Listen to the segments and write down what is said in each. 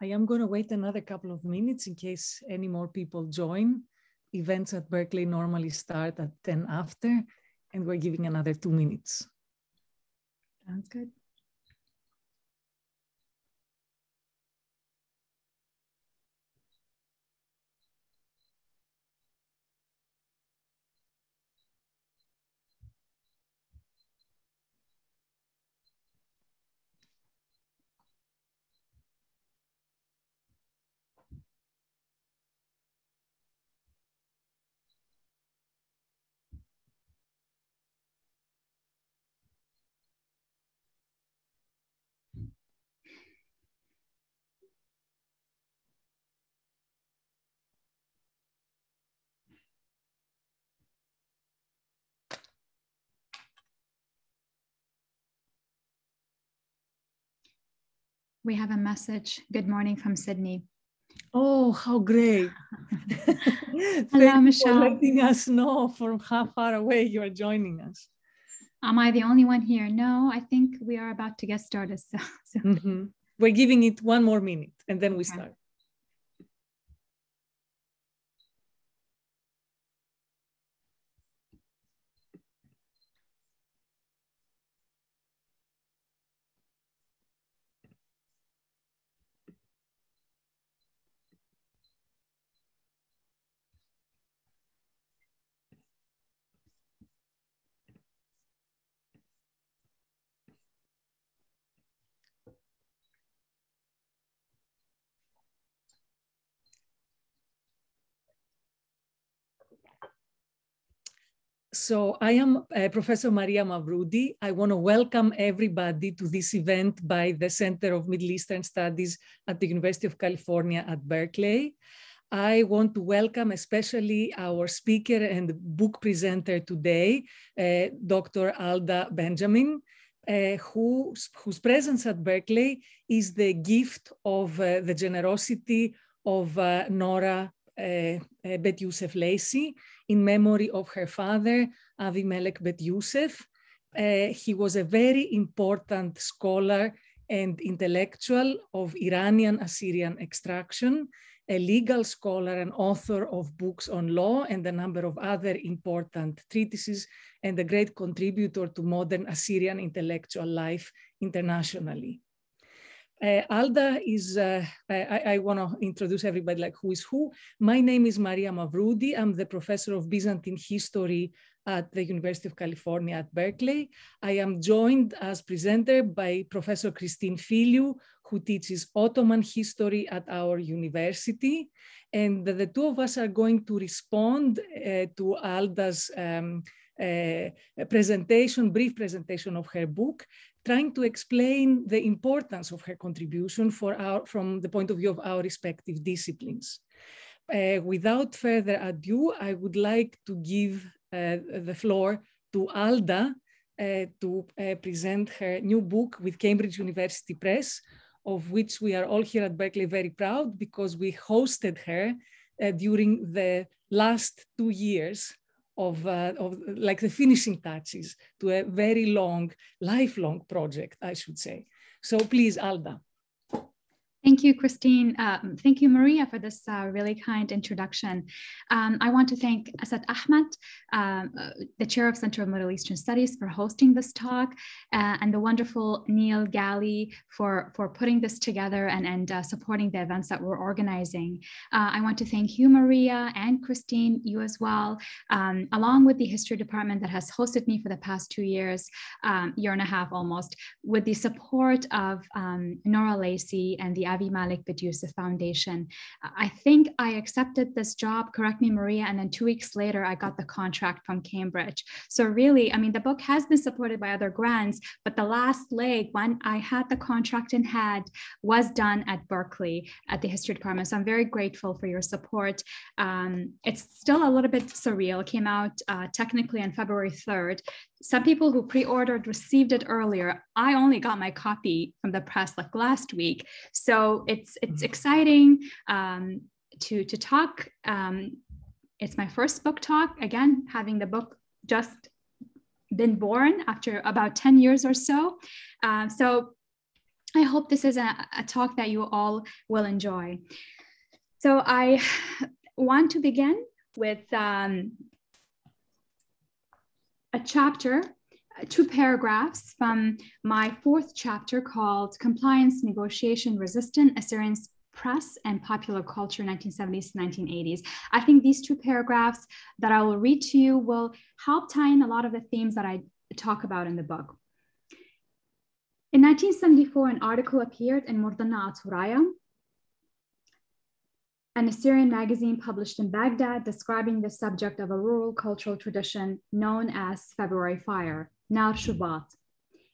I am going to wait another couple of minutes in case any more people join. Events at Berkeley normally start at 10 after, and we're giving another two minutes. Sounds good. We have a message. Good morning from Sydney. Oh, how great. Hello, Michelle. For letting us know from how far away you are joining us. Am I the only one here? No, I think we are about to get started. So, so. Mm-hmm. We're giving it one more minute and then we okay. start. So I am uh, Professor Maria Mavroudi. I want to welcome everybody to this event by the Center of Middle Eastern Studies at the University of California at Berkeley. I want to welcome especially our speaker and book presenter today, uh, Dr. Alda Benjamen, uh, who, whose presence at Berkeley is the gift of the generosity of Nora Betyousef Lacy in memory of her father, Avimalek Betyousef. Uh, he was a very important scholar and intellectual of Iranian Assyrian extraction, a legal scholar and author of books on law and a number of other important treatises, and a great contributor to modern Assyrian intellectual life internationally. Uh, Alda is, uh, I, I want to introduce everybody like who is who. My name is Maria Mavroudi. I'm the professor of Byzantine history at the University of California at Berkeley. I am joined as presenter by Professor Christine Philliou, who teaches Ottoman history at our university. And the, the two of us are going to respond uh, to Alda's um, uh, presentation, brief presentation of her book, trying to explain the importance of her contribution our, from the point of view of our respective disciplines. Uh, without further ado, I would like to give uh, the floor to Alda uh, to uh, present her new book with Cambridge University Press, of which we are all here at Berkeley very proud because we hosted her uh, during the last two years of, uh, of like the finishing touches to a very long, lifelong project, I should say. So please, Alda. Thank you, Christine. Um, thank you, Maria, for this uh, really kind introduction. Um, I want to thank Asad Ahmed, um, uh, the chair of Center of Middle Eastern Studies, for hosting this talk, uh, and the wonderful Neil Galley for, for putting this together and, and uh, supporting the events that we're organizing. Uh, I want to thank you, Maria, and Christine, you as well, um, along with the history department that has hosted me for the past two years, year and a half almost, with the support of Nora Lacy and the Avimalek Betyousef Foundation. I think I accepted this job, correct me, Maria, and then two weeks later, I got the contract from Cambridge. So really, I mean, the book has been supported by other grants, but the last leg, when I had the contract in hand, was done at Berkeley at the history department. So I'm very grateful for your support. Um, it's still a little bit surreal. It came out uh, technically on February 3rd some people who pre-ordered received it earlier. I only got my copy from the press like last week. So it's it's mm-hmm. exciting um, to to talk. Um, it's my first book talk. Again having the book just been born after about 10 years or so. Uh, so I hope this is a, a talk that you all will enjoy. So I want to begin with um, a chapter, uh, two paragraphs from my fourth chapter called Compliance Negotiation Resistant Assyrians press and popular culture 1970s to 1980s. I think these two paragraphs that I will read to you will help tie in a lot of the themes that I talk about in the book. In 1974, an article appeared in Murdana Aturaya, an Assyrian magazine published in Baghdad describing the subject of a rural cultural tradition known as February Fire, Nar Shubat.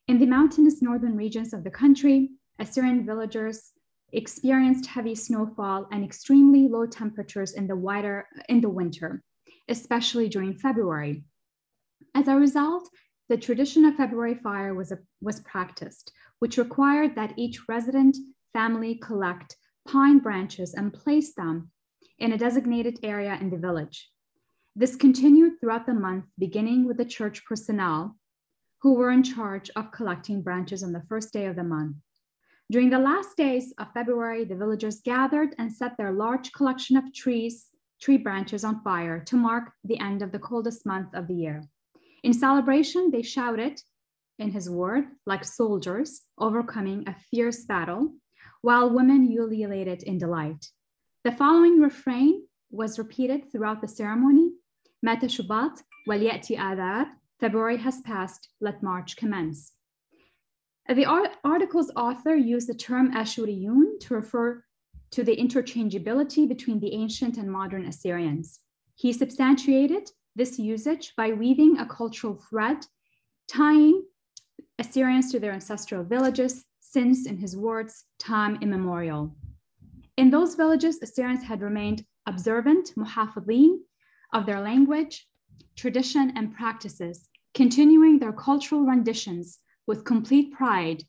In the mountainous northern regions of the country, Assyrian villagers experienced heavy snowfall and extremely low temperatures in the, wider, in the winter, especially during February. As a result, the tradition of February fire was, a, was practiced, which required that each resident family collect pine branches and place them in a designated area in the village. This continued throughout the month, beginning with the church personnel who were in charge of collecting branches on the first day of the month. During the last days of February, the villagers gathered and set their large collection of trees, tree branches on fire to mark the end of the coldest month of the year. In celebration, they shouted, in his word, like soldiers overcoming a fierce battle, while women ululated in delight. The following refrain was repeated throughout the ceremony Mata Shubat, wal yati adar, February has passed, let March commence. The article's author used the term Ashuriyun to refer to the interchangeability between the ancient and modern Assyrians. He substantiated this usage by weaving a cultural thread, tying Assyrians to their ancestral villages since, in his words, time immemorial. In those villages, Assyrians had remained observant, muhafidin, of their language, tradition, and practices, continuing their cultural renditions with complete pride,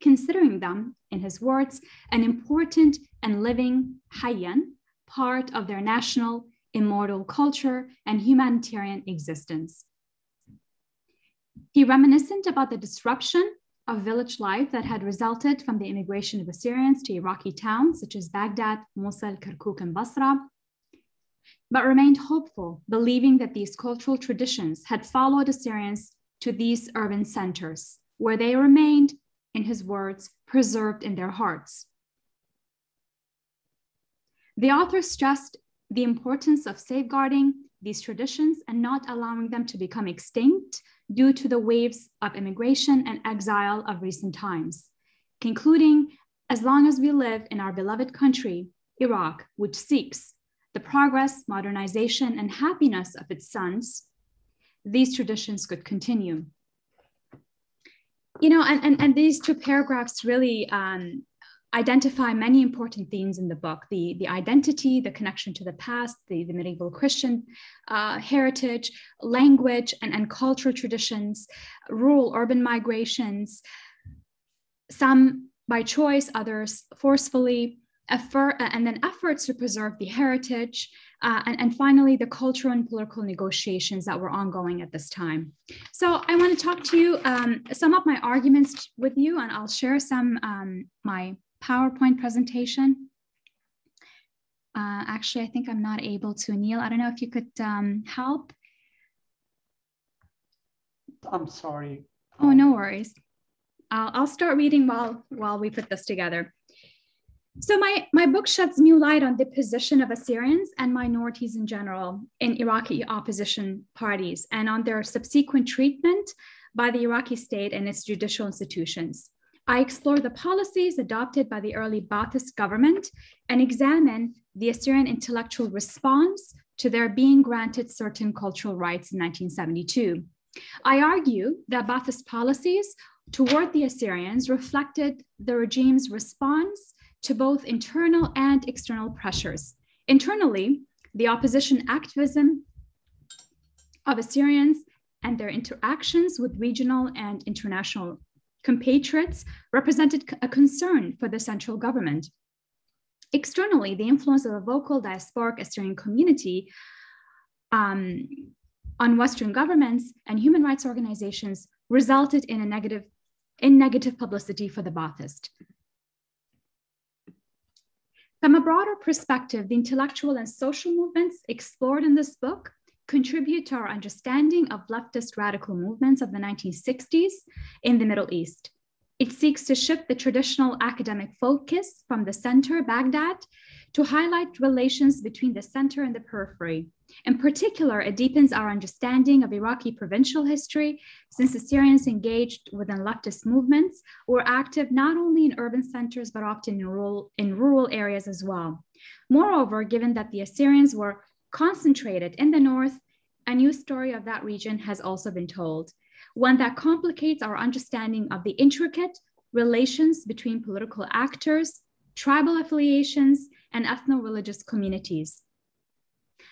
considering them, in his words, an important and living hayyan, part of their national, immortal culture and humanitarian existence. He reminiscent about the disruption of village life that had resulted from the immigration of Assyrians to Iraqi towns such as Baghdad, Mosul, Kirkuk, and Basra, but remained hopeful, believing that these cultural traditions had followed Assyrians to these urban centers, where they remained, in his words, preserved in their hearts. The author stressed the importance of safeguarding these traditions and not allowing them to become extinct due to the waves of immigration and exile of recent times, concluding, as long as we live in our beloved country, Iraq, which seeks the progress, modernization, and happiness of its sons, these traditions could continue. You know, and, and, and these two paragraphs really um, identify many important themes in the book the, the identity, the connection to the past, the, the medieval Christian uh, heritage, language and, and cultural traditions, rural urban migrations, some by choice, others forcefully, effort, and then efforts to preserve the heritage, uh, and, and finally, the cultural and political negotiations that were ongoing at this time. So I want to talk to you, um, some of my arguments with you, and I'll share some um, my PowerPoint presentation. Uh, actually, I think I'm not able to. Neil, I don't know if you could um, help. I'm sorry. Oh, no worries. I'll, I'll start reading while, while we put this together. So my, my book sheds new light on the position of Assyrians and minorities in general in Iraqi opposition parties and on their subsequent treatment by the Iraqi state and its judicial institutions. I explore the policies adopted by the early Ba'athist government and examine the Assyrian intellectual response to their being granted certain cultural rights in 1972. I argue that Ba'athist policies toward the Assyrians reflected the regime's response to both internal and external pressures. Internally, the opposition activism of Assyrians and their interactions with regional and international compatriots represented a concern for the central government. Externally, the influence of a vocal diasporic Assyrian community um, on Western governments and human rights organizations resulted in a negative in negative publicity for the Ba'athist. From a broader perspective, the intellectual and social movements explored in this book contribute to our understanding of leftist radical movements of the 1960s in the Middle East. It seeks to shift the traditional academic focus from the center, Baghdad, to highlight relations between the center and the periphery. In particular, it deepens our understanding of Iraqi provincial history, since Assyrians engaged within leftist movements were active not only in urban centers, but often in rural, in rural areas as well. Moreover, given that the Assyrians were concentrated in the north, a new story of that region has also been told, one that complicates our understanding of the intricate relations between political actors, tribal affiliations, and ethno-religious communities.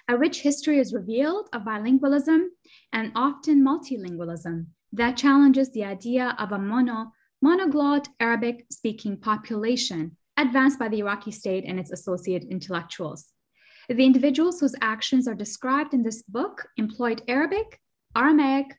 A rich history is revealed of bilingualism and often multilingualism that challenges the idea of a mono, monoglot Arabic speaking population advanced by the Iraqi state and its associate intellectuals. The individuals whose actions are described in this book employed Arabic, Aramaic,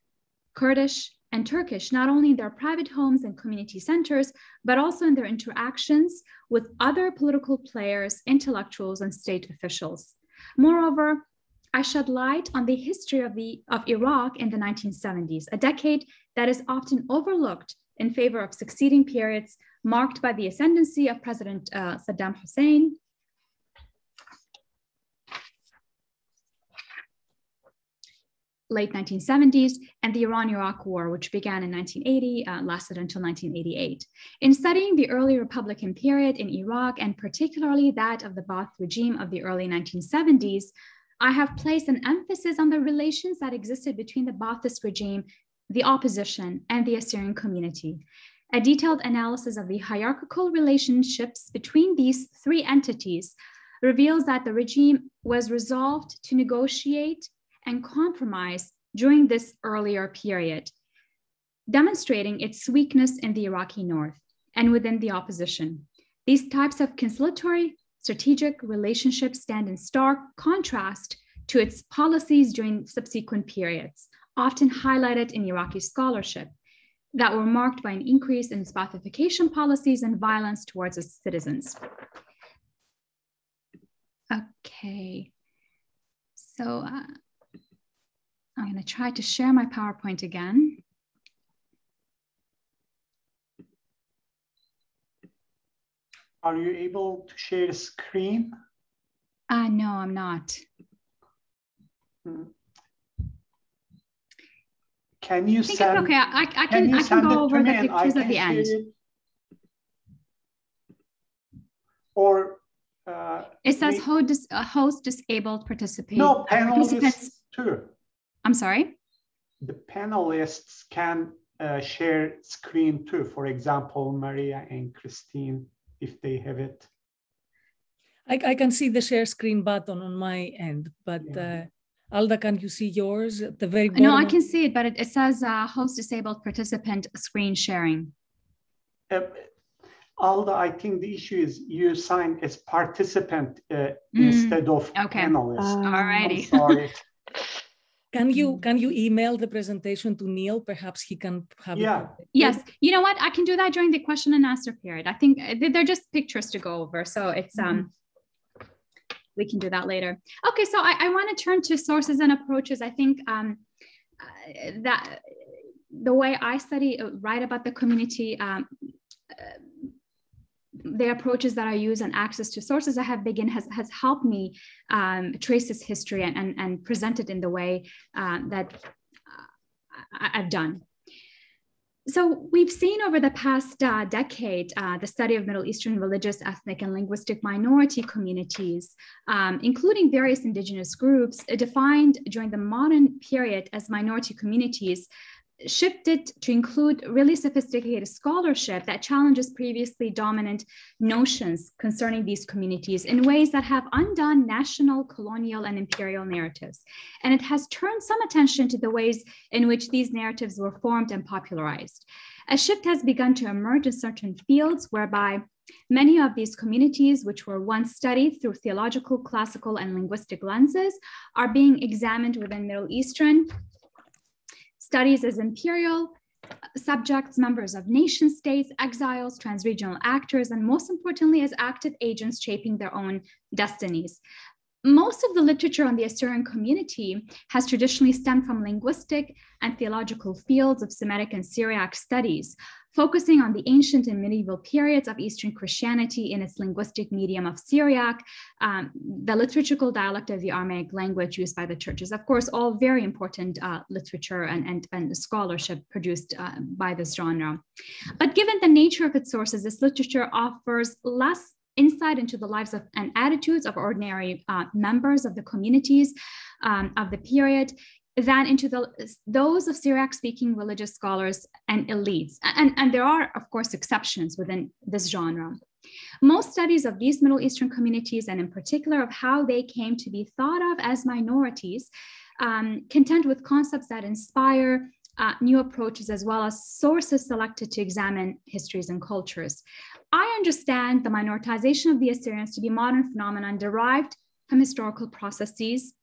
Kurdish, and Turkish, not only in their private homes and community centers, but also in their interactions with other political players, intellectuals, and state officials. Moreover, I shed light on the history of, the, of Iraq in the 1970s, a decade that is often overlooked in favor of succeeding periods marked by the ascendancy of President uh, Saddam Hussein, late 1970s, and the Iran-Iraq War, which began in 1980, uh, lasted until 1988. In studying the early Republican period in Iraq, and particularly that of the Ba'ath regime of the early 1970s, I have placed an emphasis on the relations that existed between the Ba'athist regime, the opposition, and the Assyrian community. A detailed analysis of the hierarchical relationships between these three entities reveals that the regime was resolved to negotiate and compromise during this earlier period, demonstrating its weakness in the Iraqi north and within the opposition. These types of conciliatory strategic relationships stand in stark contrast to its policies during subsequent periods, often highlighted in Iraqi scholarship, that were marked by an increase in its Baathification policies and violence towards its citizens. Okay, so uh, I'm going to try to share my PowerPoint again. Are you able to share the screen? Uh, no, I'm not. Hmm. Can you I send? okay, I, I can, can I can go over the pictures at the end. Or uh, it says we, host, dis, uh, host disabled participant. No, panelists too. I'm sorry? The panelists can uh, share screen too. For example, Maria and Christine, if they have it. I, I can see the share screen button on my end, but yeah. uh, Alda, can you see yours at the very bottom? No, I can see it, but it, it says uh, host disabled participant screen sharing. Uh, Alda, I think the issue is you sign as participant uh, mm. instead of okay. panelist. All righty. sorry. Mm-hmm. Can you can you email the presentation to Neil? Perhaps he can have yeah. it. Yes. You know what? I can do that during the question and answer period. I think uh, they're just pictures to go over. So it's um mm-hmm. we can do that later. Okay, so I, I want to turn to sources and approaches. I think um, uh, that the way I study, uh, write about the community, um, uh, the approaches that I use and access to sources I have begin has, has helped me um, trace this history and, and, and, present it in the way uh, that uh, I've done. So we've seen over the past uh, decade uh, the study of Middle Eastern religious, ethnic, and linguistic minority communities, um, including various indigenous groups, defined during the modern period as minority communities shifted to include really sophisticated scholarship that challenges previously dominant notions concerning these communities in ways that have undone national, colonial, and imperial narratives. And it has turned some attention to the ways in which these narratives were formed and popularized. A shift has begun to emerge in certain fields whereby Many of these communities, which were once studied through theological, classical, and linguistic lenses, are being examined within Middle Eastern studies as imperial, subjects, members of nation states, exiles, transregional actors, and most importantly, as active agents shaping their own destinies. Most of the literature on the Assyrian community has traditionally stemmed from linguistic and theological fields of Semitic and Syriac studies, focusing on the ancient and medieval periods of Eastern Christianity in its linguistic medium of Syriac, um, the liturgical dialect of the Aramaic language used by the churches. Of course, all very important uh, literature and, and, and, scholarship produced uh, by this genre. But given the nature of its sources, this literature offers less insight into the lives of and attitudes of ordinary uh, members of the communities um, of the period than into the, those of Syriac speaking religious scholars and elites. And, and there are, of course, exceptions within this genre. Most studies of these Middle Eastern communities, and in particular of how they came to be thought of as minorities, um, contend with concepts that inspire uh, new approaches as well as sources selected to examine histories and cultures. I understand the minoritization of the Assyrians to be modern phenomenon derived from historical processes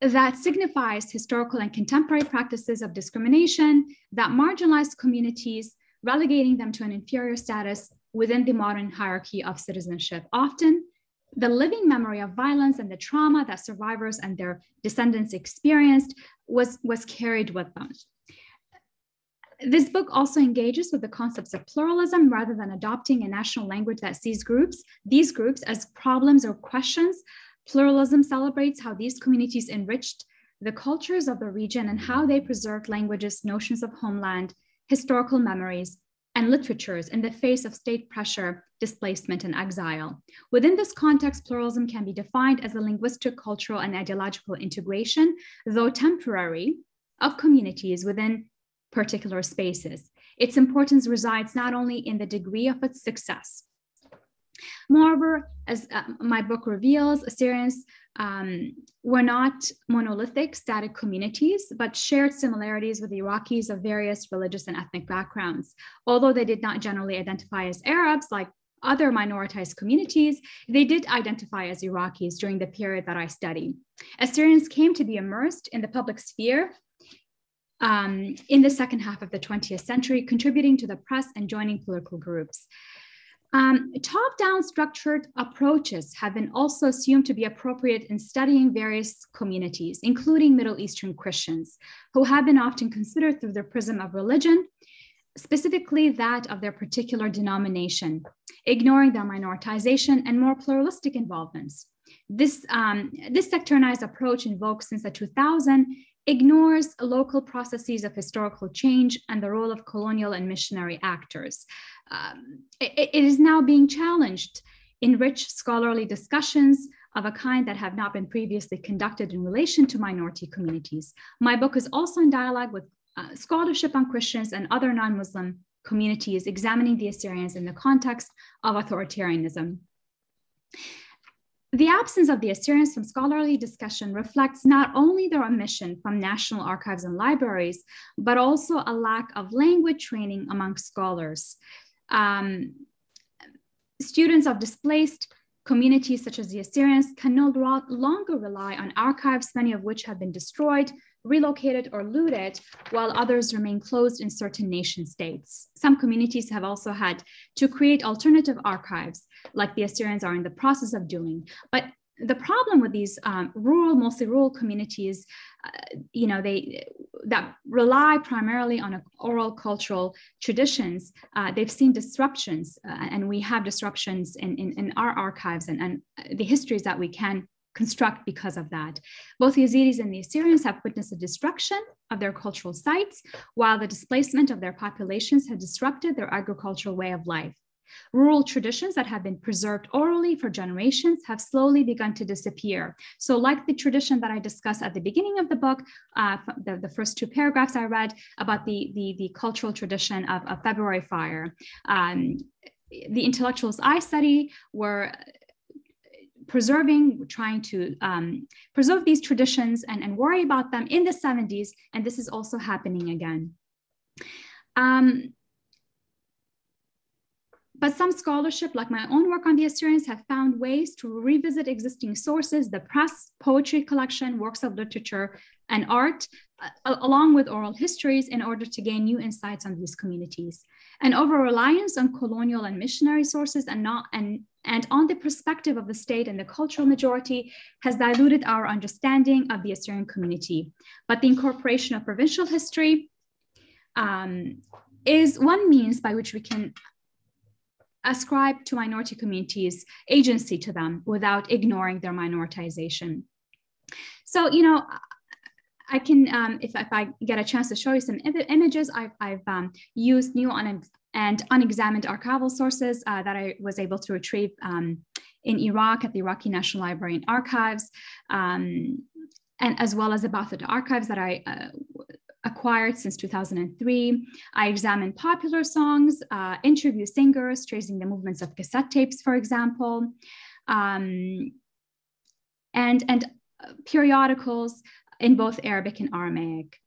that signifies historical and contemporary practices of discrimination that marginalize communities, relegating them to an inferior status within the modern hierarchy of citizenship. Often, the living memory of violence and the trauma that survivors and their descendants experienced was, was carried with them. This book also engages with the concepts of pluralism rather than adopting a national language that sees groups, these groups as problems or questions. Pluralism celebrates how these communities enriched the cultures of the region and how they preserved languages, notions of homeland, historical memories, and literatures in the face of state pressure, displacement, and exile. Within this context, pluralism can be defined as a linguistic, cultural, and ideological integration, though temporary, of communities within particular spaces. Its importance resides not only in the degree of its success. Moreover, as uh, my book reveals, Assyrians um, were not monolithic, static communities, but shared similarities with the Iraqis of various religious and ethnic backgrounds. Although they did not generally identify as Arabs like other minoritized communities, they did identify as Iraqis during the period that I study. Assyrians came to be immersed in the public sphere um, in the second half of the 20th century, contributing to the press and joining political groups. Um, Top-down structured approaches have been also assumed to be appropriate in studying various communities, including Middle Eastern Christians, who have been often considered through the prism of religion, specifically that of their particular denomination, ignoring their minoritization and more pluralistic involvements. This, um, this sectorized approach invoked since the 2000 ignores local processes of historical change and the role of colonial and missionary actors. Um, it, it is now being challenged in rich scholarly discussions of a kind that have not been previously conducted in relation to minority communities. My book is also in dialogue with uh, scholarship on Christians and other non-Muslim communities examining the Assyrians in the context of authoritarianism. The absence of the Assyrians from scholarly discussion reflects not only their omission from national archives and libraries, but also a lack of language training among scholars. Um, students of displaced communities such as the Assyrians can no longer rely on archives, many of which have been destroyed relocated or looted, while others remain closed in certain nation states. Some communities have also had to create alternative archives, like the Assyrians are in the process of doing. But the problem with these um, rural, mostly rural communities, uh, you know, they that rely primarily on oral cultural traditions, uh, they've seen disruptions, uh, and we have disruptions in, in, in our archives and, and the histories that we can construct because of that. Both the Yazidis and the Assyrians have witnessed the destruction of their cultural sites, while the displacement of their populations had disrupted their agricultural way of life. Rural traditions that have been preserved orally for generations have slowly begun to disappear. So, like the tradition that I discussed at the beginning of the book, uh, the, the, first two paragraphs I read about the, the, the cultural tradition of, a February fire, um, the intellectuals I study were preserving, trying to um, preserve these traditions and, and worry about them in the 70s. And this is also happening again. Um, but some scholarship, like my own work on the Assyrians, have found ways to revisit existing sources, the press, poetry collection, works of literature, and art along with oral histories in order to gain new insights on these communities. And over reliance on colonial and missionary sources and not and and on the perspective of the state and the cultural majority has diluted our understanding of the Assyrian community. But the incorporation of provincial history um, is one means by which we can ascribe to minority communities agency to them without ignoring their minoritization. So, you know, I can, um, if, if I get a chance to show you some images, I've, I've um, used new and unexamined archival sources uh, that I was able to retrieve um, in Iraq at the Iraqi National Library and Archives, um, and as well as the Baghdad archives that I uh, acquired since 2003. I examined popular songs, uh, interview singers, tracing the movements of cassette tapes, for example, um, and, and uh, periodicals in both Arabic and Aramaic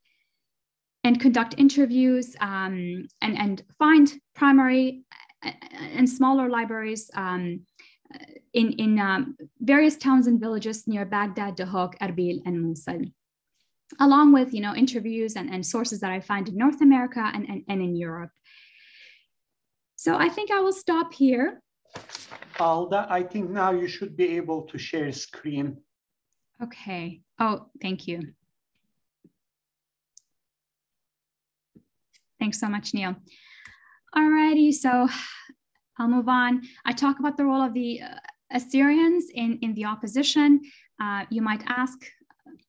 and conduct interviews um, and, and find primary uh, and smaller libraries um, in, in um, various towns and villages near Baghdad, Duhok, Erbil, and Mosul, along with you know, interviews and, and sources that I find in North America and, and, and in Europe. So I think I will stop here. Alda, I think now you should be able to share screen. Okay. Oh, thank you. Thanks so much, Neil. Alrighty, so I'll move on. I talk about the role of the uh, Assyrians in, in the opposition. Uh, you might ask,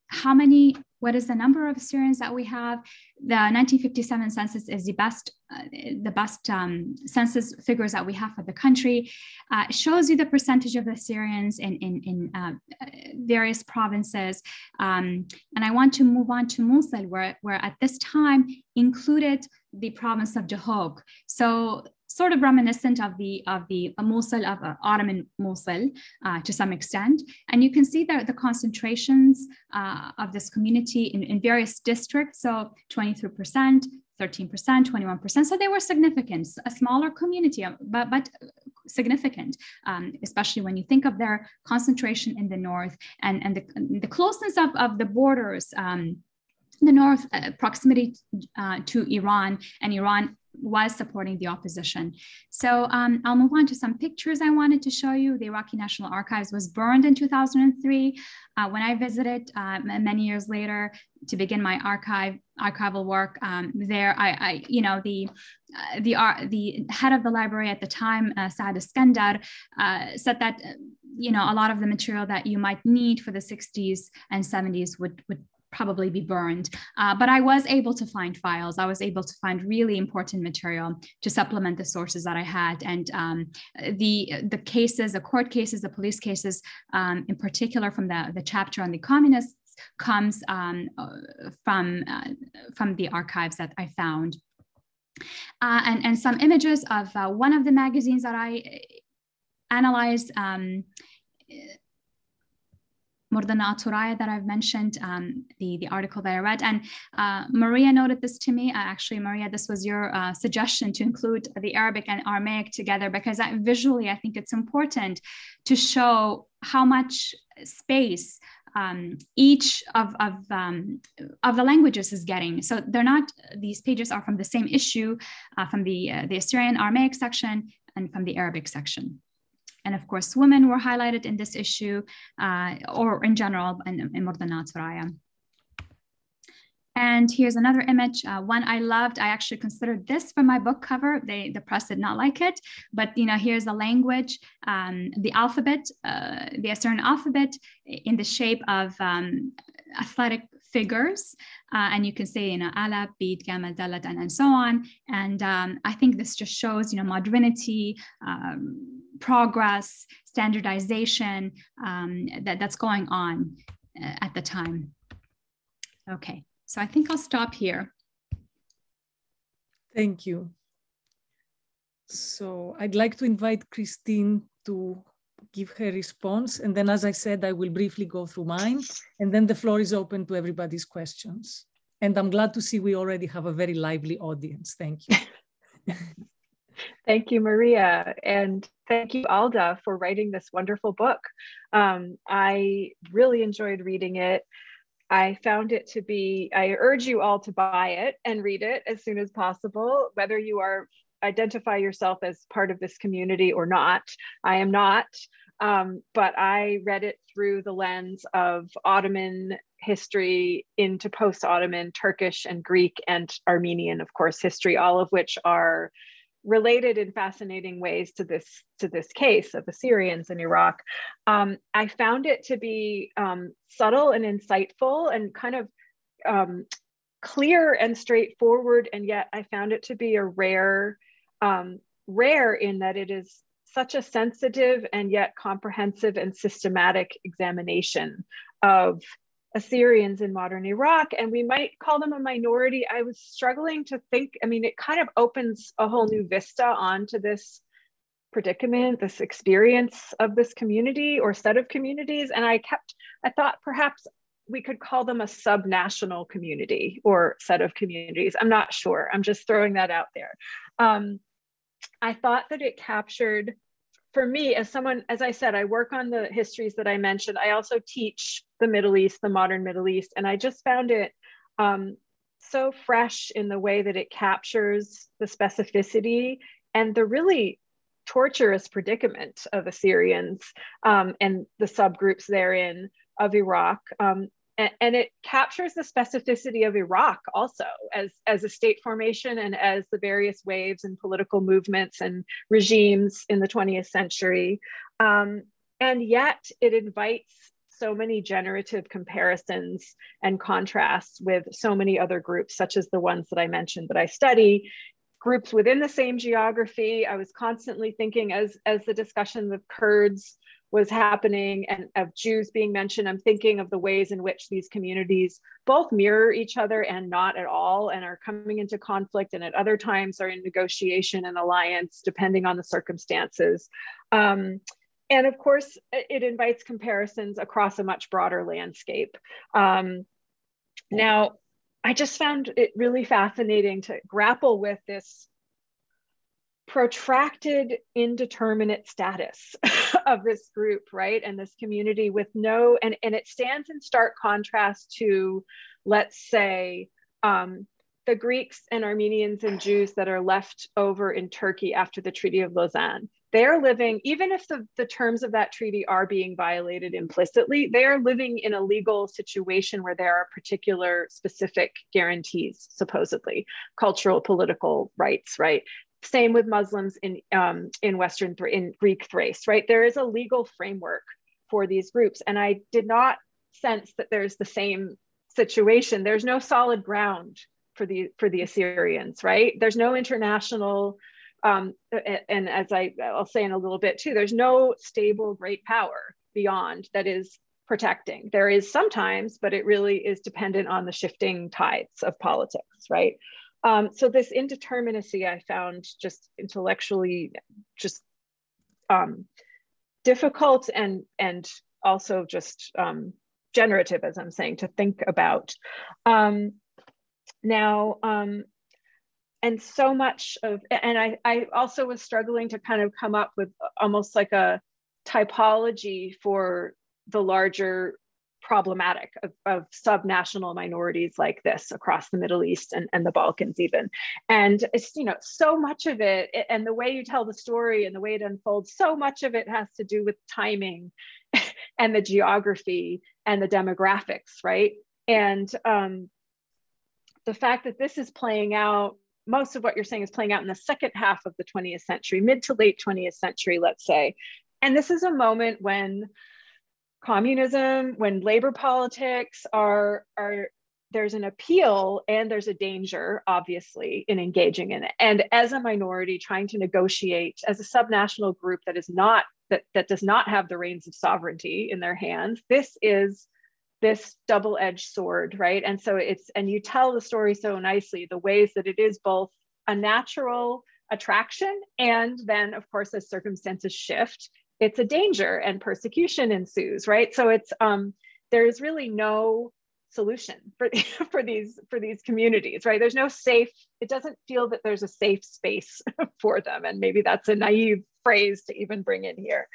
how many, what is the number of Syrians that we have? The 1957 census is the best, uh, the best um, census figures that we have for the country. Uh, shows you the percentage of Assyrians in, in, in uh, various provinces. Um, and I want to move on to Mosul, where, where at this time included the province of Duhok. So sort of reminiscent of the of the Mosul of uh, Ottoman Mosul uh, to some extent. And you can see that the concentrations uh, of this community in, in various districts. So 23%, 13%, 21%. So they were significant, a smaller community, uh, but, but significant, um, especially when you think of their concentration in the north and, and the, the closeness of, of the borders. Um, the north uh, proximity uh, to Iran and Iran was supporting the opposition. So um, I'll move on to some pictures I wanted to show you. The Iraqi National Archives was burned in 2003. Uh, when I visited uh, many years later to begin my archive archival work um, there, I, I, you know, the uh, the uh, the head of the library at the time, uh, Saad Iskandar, uh, said that you know a lot of the material that you might need for the 60s and 70s would would probably be burned. Uh, but I was able to find files. I was able to find really important material to supplement the sources that I had. And um, the, the cases, the court cases, the police cases, um, in particular from the, the chapter on the communists, comes um, from, uh, from the archives that I found. Uh, and, and some images of uh, one of the magazines that I analyzed um, Mordana Turaya that I've mentioned, um, the, the article that I read. And uh, Maria noted this to me. Uh, actually, Maria, this was your uh, suggestion to include the Arabic and Aramaic together because I, visually, I think it's important to show how much space um, each of, of, um, of the languages is getting. So they're not, these pages are from the same issue, uh, from the, uh, the Assyrian Aramaic section and from the Arabic section. And of course, women were highlighted in this issue uh, or in general in, in Mordana Turaya. And here's another image, uh, one I loved. I actually considered this for my book cover. They, the press did not like it, but you know, here's the language, um, the alphabet, uh, the Assyrian alphabet in the shape of um, athletic figures. Uh, and you can say, you know, Alab, Beat, Gamal, Dalat, and, and so on. And um, I think this just shows, you know, modernity, um, progress, standardization um, that, that's going on uh, at the time. Okay, so I think I'll stop here. Thank you. So I'd like to invite Christine to give her response. And then, as I said, I will briefly go through mine. And then the floor is open to everybody's questions. And I'm glad to see we already have a very lively audience. Thank you. Thank you, Maria. And thank you, Alda, for writing this wonderful book. Um, I really enjoyed reading it. I found it to be, I urge you all to buy it and read it as soon as possible, whether you are identify yourself as part of this community or not. I am not, um, but I read it through the lens of Ottoman history into post Ottoman, Turkish and Greek and Armenian, of course, history, all of which are related in fascinating ways to this to this case of the Syrians in Iraq. Um, I found it to be um, subtle and insightful and kind of um, clear and straightforward, and yet I found it to be a rare um, rare in that it is such a sensitive and yet comprehensive and systematic examination of Assyrians in modern Iraq, and we might call them a minority. I was struggling to think, I mean, it kind of opens a whole new vista onto this predicament, this experience of this community or set of communities. And I kept, I thought perhaps we could call them a subnational community or set of communities. I'm not sure. I'm just throwing that out there. Um, I thought that it captured for me, as someone, as I said, I work on the histories that I mentioned. I also teach the Middle East, the modern Middle East, and I just found it um, so fresh in the way that it captures the specificity and the really torturous predicament of Assyrians um, and the subgroups therein of Iraq. Um, and, it captures the specificity of Iraq also as, as a state formation and as the various waves and political movements and regimes in the 20th century. Um, and yet it invites so many generative comparisons and contrasts with so many other groups, such as the ones that I mentioned that I study, groups within the same geography. I was constantly thinking as, as the discussion of Kurds was happening and of Jews being mentioned, I'm thinking of the ways in which these communities both mirror each other and not at all, and are coming into conflict, and at other times are in negotiation and alliance, depending on the circumstances. Um, and of course, it invites comparisons across a much broader landscape. Um, now, I just found it really fascinating to grapple with this protracted indeterminate status of this group right and this community with no and, and it stands in stark contrast to let's say um, the greeks and armenians and jews that are left over in turkey after the treaty of lausanne. They're living even if the, the terms of that treaty are being violated implicitly they are living in a legal situation where there are particular specific guarantees supposedly cultural political rights right same with Muslims in um, in Western in Greek Thrace, right? There is a legal framework for these groups, and I did not sense that there's the same situation. There's no solid ground for the for the Assyrians, right? There's no international, um, and as I I'll say in a little bit too, there's no stable great power beyond that is protecting. There is sometimes, but it really is dependent on the shifting tides of politics, right? Um, so this indeterminacy I found just intellectually just um, difficult and and also just um, generative, as I'm saying, to think about. Um, now, um, and so much of, and I, I also was struggling to kind of come up with almost like a typology for the larger problematic of, of subnational minorities like this across the Middle East and, and the Balkans even. And it's, you know, so much of it and the way you tell the story and the way it unfolds, so much of it has to do with timing and the geography and the demographics, right? And um, the fact that this is playing out most of what you're saying is playing out in the second half of the 20th century, mid to late 20th century, let's say. And this is a moment when communism, when labor politics are, are there's an appeal and there's a danger, obviously, in engaging in it. And as a minority, trying to negotiate as a subnational group that is not that, that does not have the reins of sovereignty in their hands, this is this double-edged sword, right? And so it's and you tell the story so nicely, the ways that it is both a natural attraction and then of course as circumstances shift it's a danger and persecution ensues, right? So it's um, there's really no solution for, for these for these communities, right? There's no safe, it doesn't feel that there's a safe space for them. And maybe that's a naive phrase to even bring in here.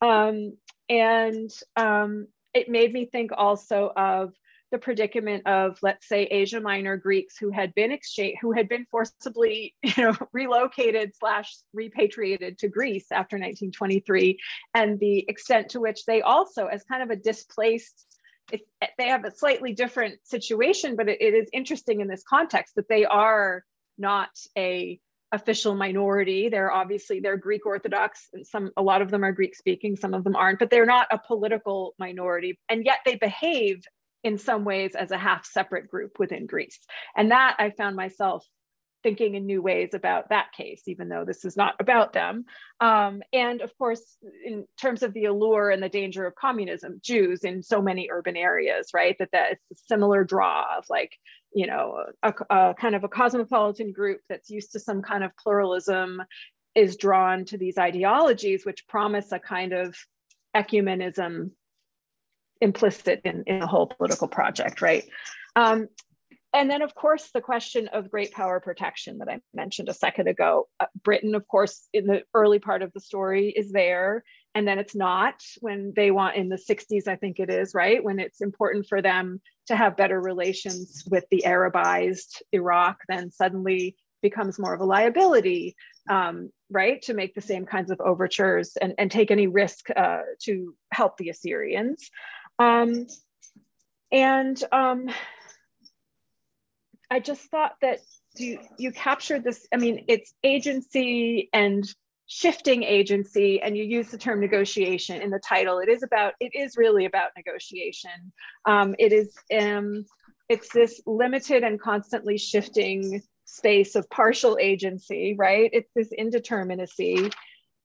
Um, and um, it made me think also of the predicament of, let's say, Asia Minor Greeks who had been exchanged, who had been forcibly, you know, relocated slash repatriated to Greece after 1923, and the extent to which they also, as kind of a displaced it, eh, they have a slightly different situation, but it, it is interesting in this context that they are not a official minority. They're obviously they're Greek Orthodox, and some a lot of them are Greek speaking, some of them aren't, but they're not a political minority, and yet they behave in some ways as a half separate group within Greece. And that I found myself thinking in new ways about that case, even though this is not about them. Um, and of course, in terms of the allure and the danger of communism, Jews in so many urban areas, right? That that a similar draw of like, you know, a, a kind of a cosmopolitan group that's used to some kind of pluralism is drawn to these ideologies, which promise a kind of ecumenism implicit in, in the whole political project, right? Um, and then, of course, the question of great power protection that I mentioned a second ago. Uh, Britain, of course, in the early part of the story is there, and then it's not when they want in the 60s, I think it is, right? When it's important for them to have better relations with the Arabized Iraq, then suddenly becomes more of a liability, um, right? To make the same kinds of overtures and, and take any risk uh, to help the Assyrians. Um, and um, I just thought that you you captured this. I mean, it's agency and shifting agency, and you use the term negotiation in the title. It is about. It is really about negotiation. Um, it is. Um, it's this limited and constantly shifting space of partial agency, right? It's this indeterminacy.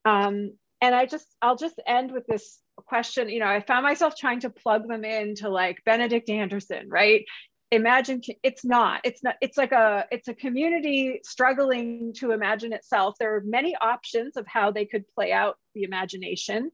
Um, and I just, I'll just end with this question. You know, I found myself trying to plug them into like Benedict Anderson, right? imagine it's not it's not it's like a it's a community struggling to imagine itself there are many options of how they could play out the imagination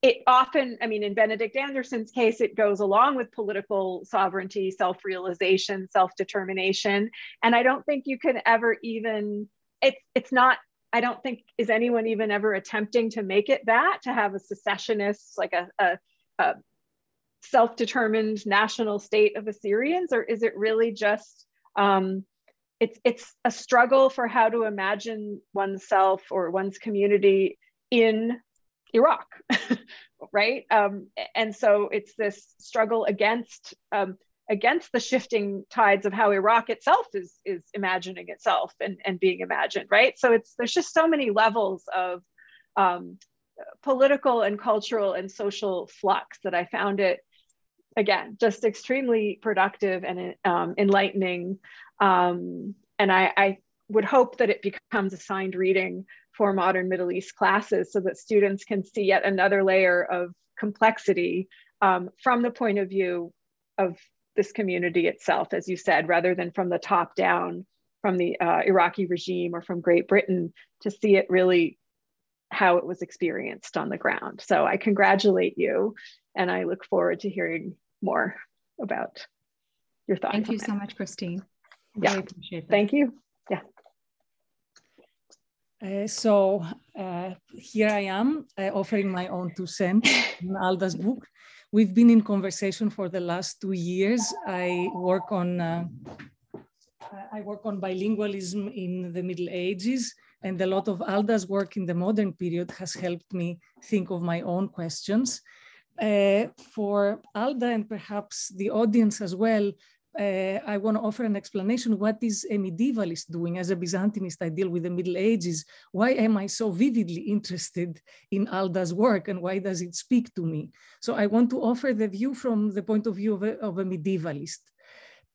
it often i mean in benedict anderson's case it goes along with political sovereignty self-realization self-determination and i don't think you can ever even it's it's not i don't think is anyone even ever attempting to make it that to have a secessionist like a, a, a self-determined national state of Assyrians, or is it really just um, it's it's a struggle for how to imagine oneself or one's community in Iraq, right? Um, and so it's this struggle against um, against the shifting tides of how Iraq itself is is imagining itself and, and being imagined, right? So it's there's just so many levels of um, political and cultural and social flux that I found it again, just extremely productive and um, enlightening. Um, and I, I, would hope that it becomes assigned reading for modern Middle East classes so that students can see yet another layer of complexity um, from the point of view of this community itself, as you said, rather than from the top down from the uh, Iraqi regime or from Great Britain to see it really how it was experienced on the ground. So I congratulate you and I look forward to hearing more about your thoughts. Thank you so much, Christine. Yeah. Really appreciate that. Thank you. Yeah. Uh, so uh, here I am uh, offering my own two cents in Alda's book. We've been in conversation for the last two years. I work on uh, I work on bilingualism in the Middle Ages, and a lot of Alda's work in the modern period has helped me think of my own questions uh, for Alda and perhaps the audience as well, uh, I want to offer an explanation. What is a medievalist doing as a Byzantinist? I deal with the Middle Ages. Why am I so vividly interested in Alda's work and why does it speak to me? So I want to offer the view from the point of view of a, of a medievalist.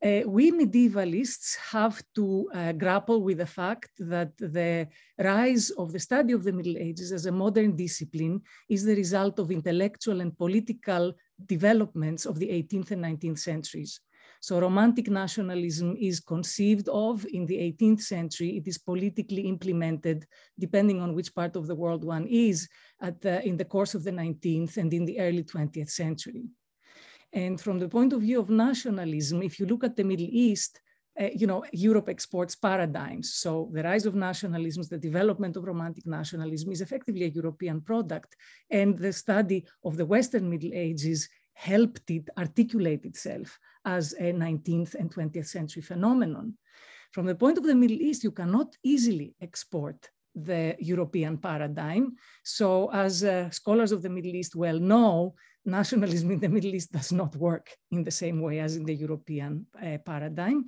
Uh, we medievalists have to uh, grapple with the fact that the rise of the study of the Middle Ages as a modern discipline is the result of intellectual and political developments of the 18th and 19th centuries. So Romantic nationalism is conceived of in the 18th century. It is politically implemented, depending on which part of the world one is, the, in the course of the 19th and in the early 20th century. And from the point of view of nationalism, if you look at the Middle East, uh, you know, Europe exports paradigms. So the rise of nationalisms, the development of romantic nationalism is effectively a European product. And the study of the Western Middle Ages helped it articulate itself as a 19th and 20th century phenomenon. From the point of the Middle East, you cannot easily export the European paradigm. So as uh, scholars of the Middle East well know, nationalism in the Middle East does not work in the same way as in the European uh, paradigm.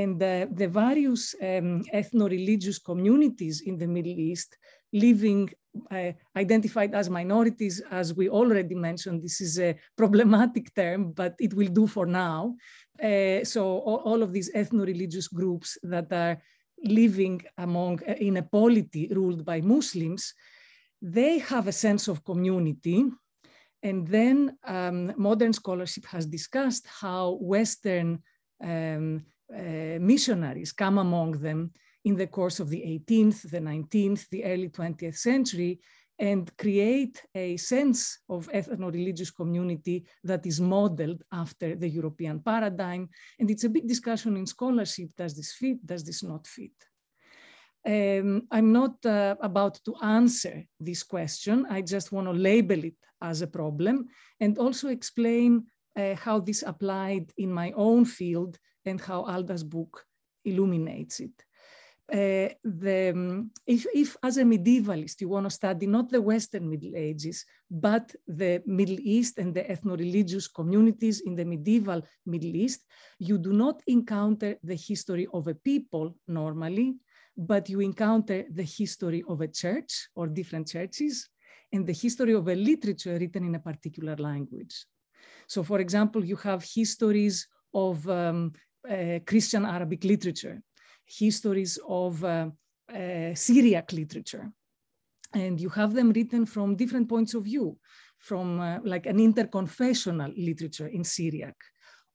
And the various um, ethno-religious communities in the Middle East living uh, identified as minorities, as we already mentioned, this is a problematic term, but it will do for now. Uh, so all, all, of these ethno-religious groups that are living among uh, in a polity ruled by Muslims, they have a sense of community. And then um, modern scholarship has discussed how Western um, missionaries come among them in the course of the 18th, the 19th, the early 20th century, and create a sense of ethno-religious community that is modeled after the European paradigm. And it's a big discussion in scholarship, does this fit, does this not fit? Um, I'm not uh, about to answer this question. I just want to label it as a problem and also explain uh, how this applied in my own field and how Alda's book illuminates it. Uh, the, if, if as a medievalist you want to study not the Western Middle Ages, but the Middle East and the ethno-religious communities in the medieval Middle East, you do not encounter the history of a people normally, but you encounter the history of a church or different churches and the history of a literature written in a particular language. So for example, you have histories of um, Christian Arabic literature, histories of uh, uh, Syriac literature. And you have them written from different points of view, from uh, like an interconfessional literature in Syriac,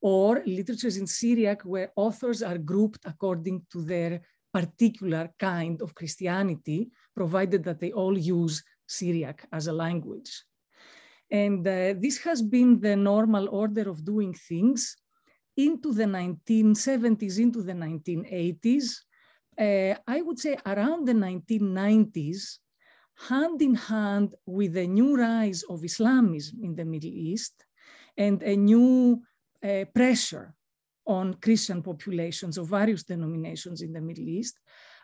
or literatures in Syriac where authors are grouped according to their particular kind of Christianity, provided that they all use Syriac as a language. And uh, this has been the normal order of doing things into the 1970s, into the 1980s. Uh, I would say around the 1990s, hand in hand with the new rise of Islamism in the Middle East and a new uh, pressure on Christian populations of various denominations in the Middle East,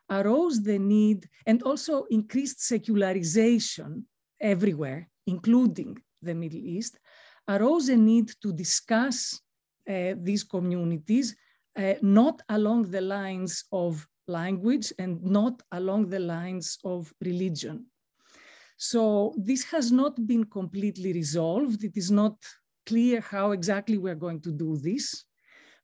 arose the need and also increased secularization everywhere, including the Middle East, arose a need to discuss these communities, uh, not along the lines of language and not along the lines of religion. So this has not been completely resolved. It is not clear how exactly we're going to do this.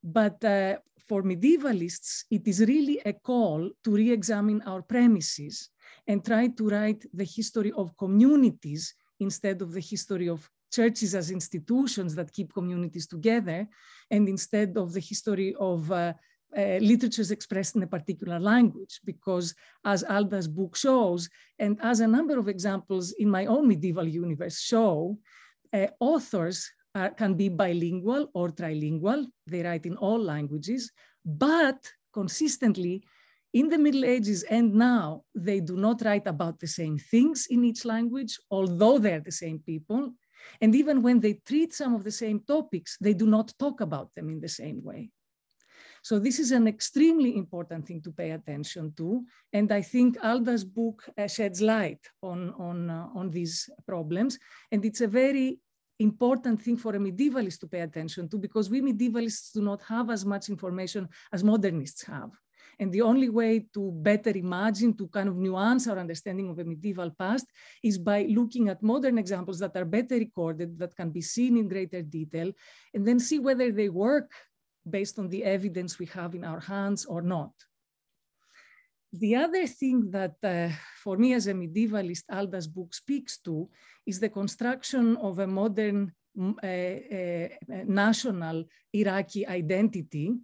But uh, for medievalists, it is really a call to re-examine our premises and try to write the history of communities instead of the history of churches as institutions that keep communities together, and instead of the history of uh, uh, literatures expressed in a particular language, because as Alda's book shows, and as a number of examples in my own medieval universe show, uh, authors uh, can be bilingual or trilingual. They write in all languages, but consistently in the Middle Ages and now, they do not write about the same things in each language, although they're the same people. And even when they treat some of the same topics, they do not talk about them in the same way. So this is an extremely important thing to pay attention to. And I think Alda's book uh, sheds light on, on, uh, on these problems. And it's a very important thing for a medievalist to pay attention to because we medievalists do not have as much information as modernists have. And the only way to better imagine, to kind of nuance our understanding of a medieval past is by looking at modern examples that are better recorded, that can be seen in greater detail, and then see whether they work based on the evidence we have in our hands or not. The other thing that uh, for me as a medievalist, Alda's book speaks to is the construction of a modern uh, uh, national Iraqi identity,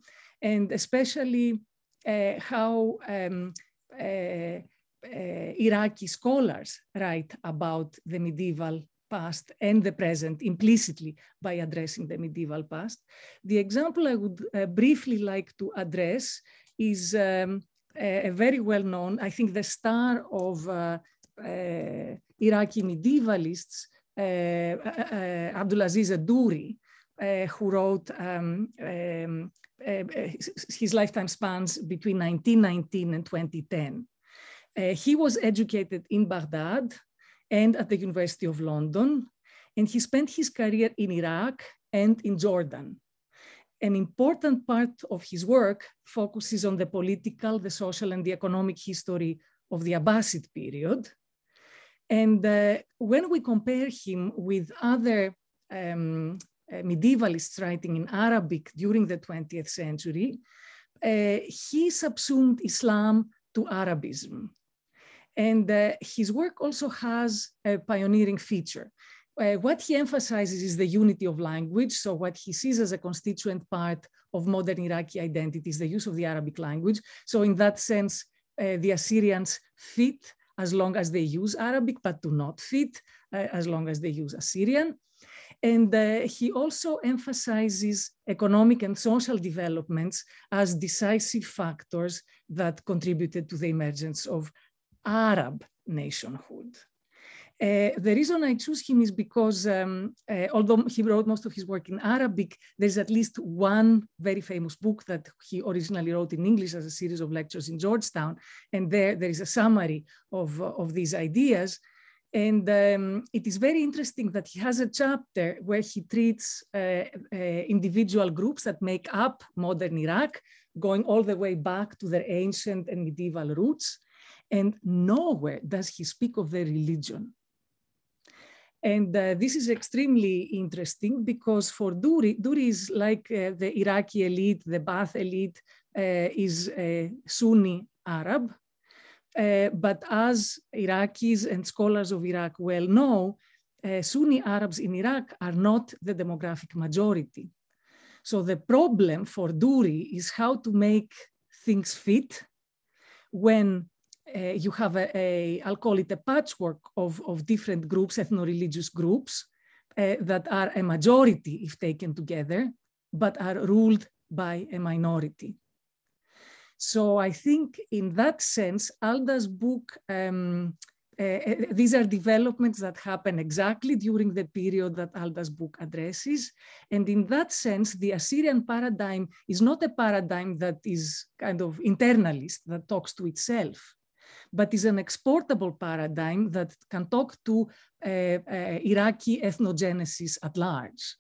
and especially uh, how um, uh, uh, Iraqi scholars write about the medieval past and the present implicitly by addressing the medieval past. The example I would briefly like to address is um, a, very well known, I think the star of uh, uh, Iraqi medievalists, uh, Abdulaziz Adouri, uh, who wrote um, um, his lifetime spans between 1919 and 2010. Uh, he was educated in Baghdad and at the University of London, and he spent his career in Iraq and in Jordan. An important part of his work focuses on the political, the social, and the economic history of the Abbasid period. And uh, when we compare him with other um, medievalists writing in Arabic during the 20th century, uh, he subsumed Islam to Arabism. And uh, his work also has a pioneering feature. Uh, what he emphasizes is the unity of language. So what he sees as a constituent part of modern Iraqi identity is the use of the Arabic language. So in that sense, uh, the Assyrians fit as long as they use Arabic, but do not fit uh, as long as they use Assyrian. And uh, he also emphasizes economic and social developments as decisive factors that contributed to the emergence of Arab nationhood. Uh, the reason I choose him is because um, uh, although he wrote most of his work in Arabic, there's at least one very famous book that he originally wrote in English as a series of lectures in Georgetown. And there, there is a summary of, of these ideas. And um, it is very interesting that he has a chapter where he treats uh, uh, individual groups that make up modern Iraq, going all the way back to their ancient and medieval roots. And nowhere does he speak of their religion. And uh, this is extremely interesting because for Duri, Duri is like uh, the Iraqi elite, the Baath elite uh, is uh, Sunni Arab. Uh, but as Iraqis and scholars of Iraq well know, uh, Sunni Arabs in Iraq are not the demographic majority. So the problem for Duri is how to make things fit when uh, you have a, a, I'll call it a patchwork of, of different groups, ethno-religious groups uh, that are a majority if taken together, but are ruled by a minority. So I think in that sense, Alda's book, um, uh, these are developments that happen exactly during the period that Alda's book addresses. And in that sense, the Assyrian paradigm is not a paradigm that is kind of internalist, that talks to itself but is an exportable paradigm that can talk to uh, uh, Iraqi ethnogenesis at large.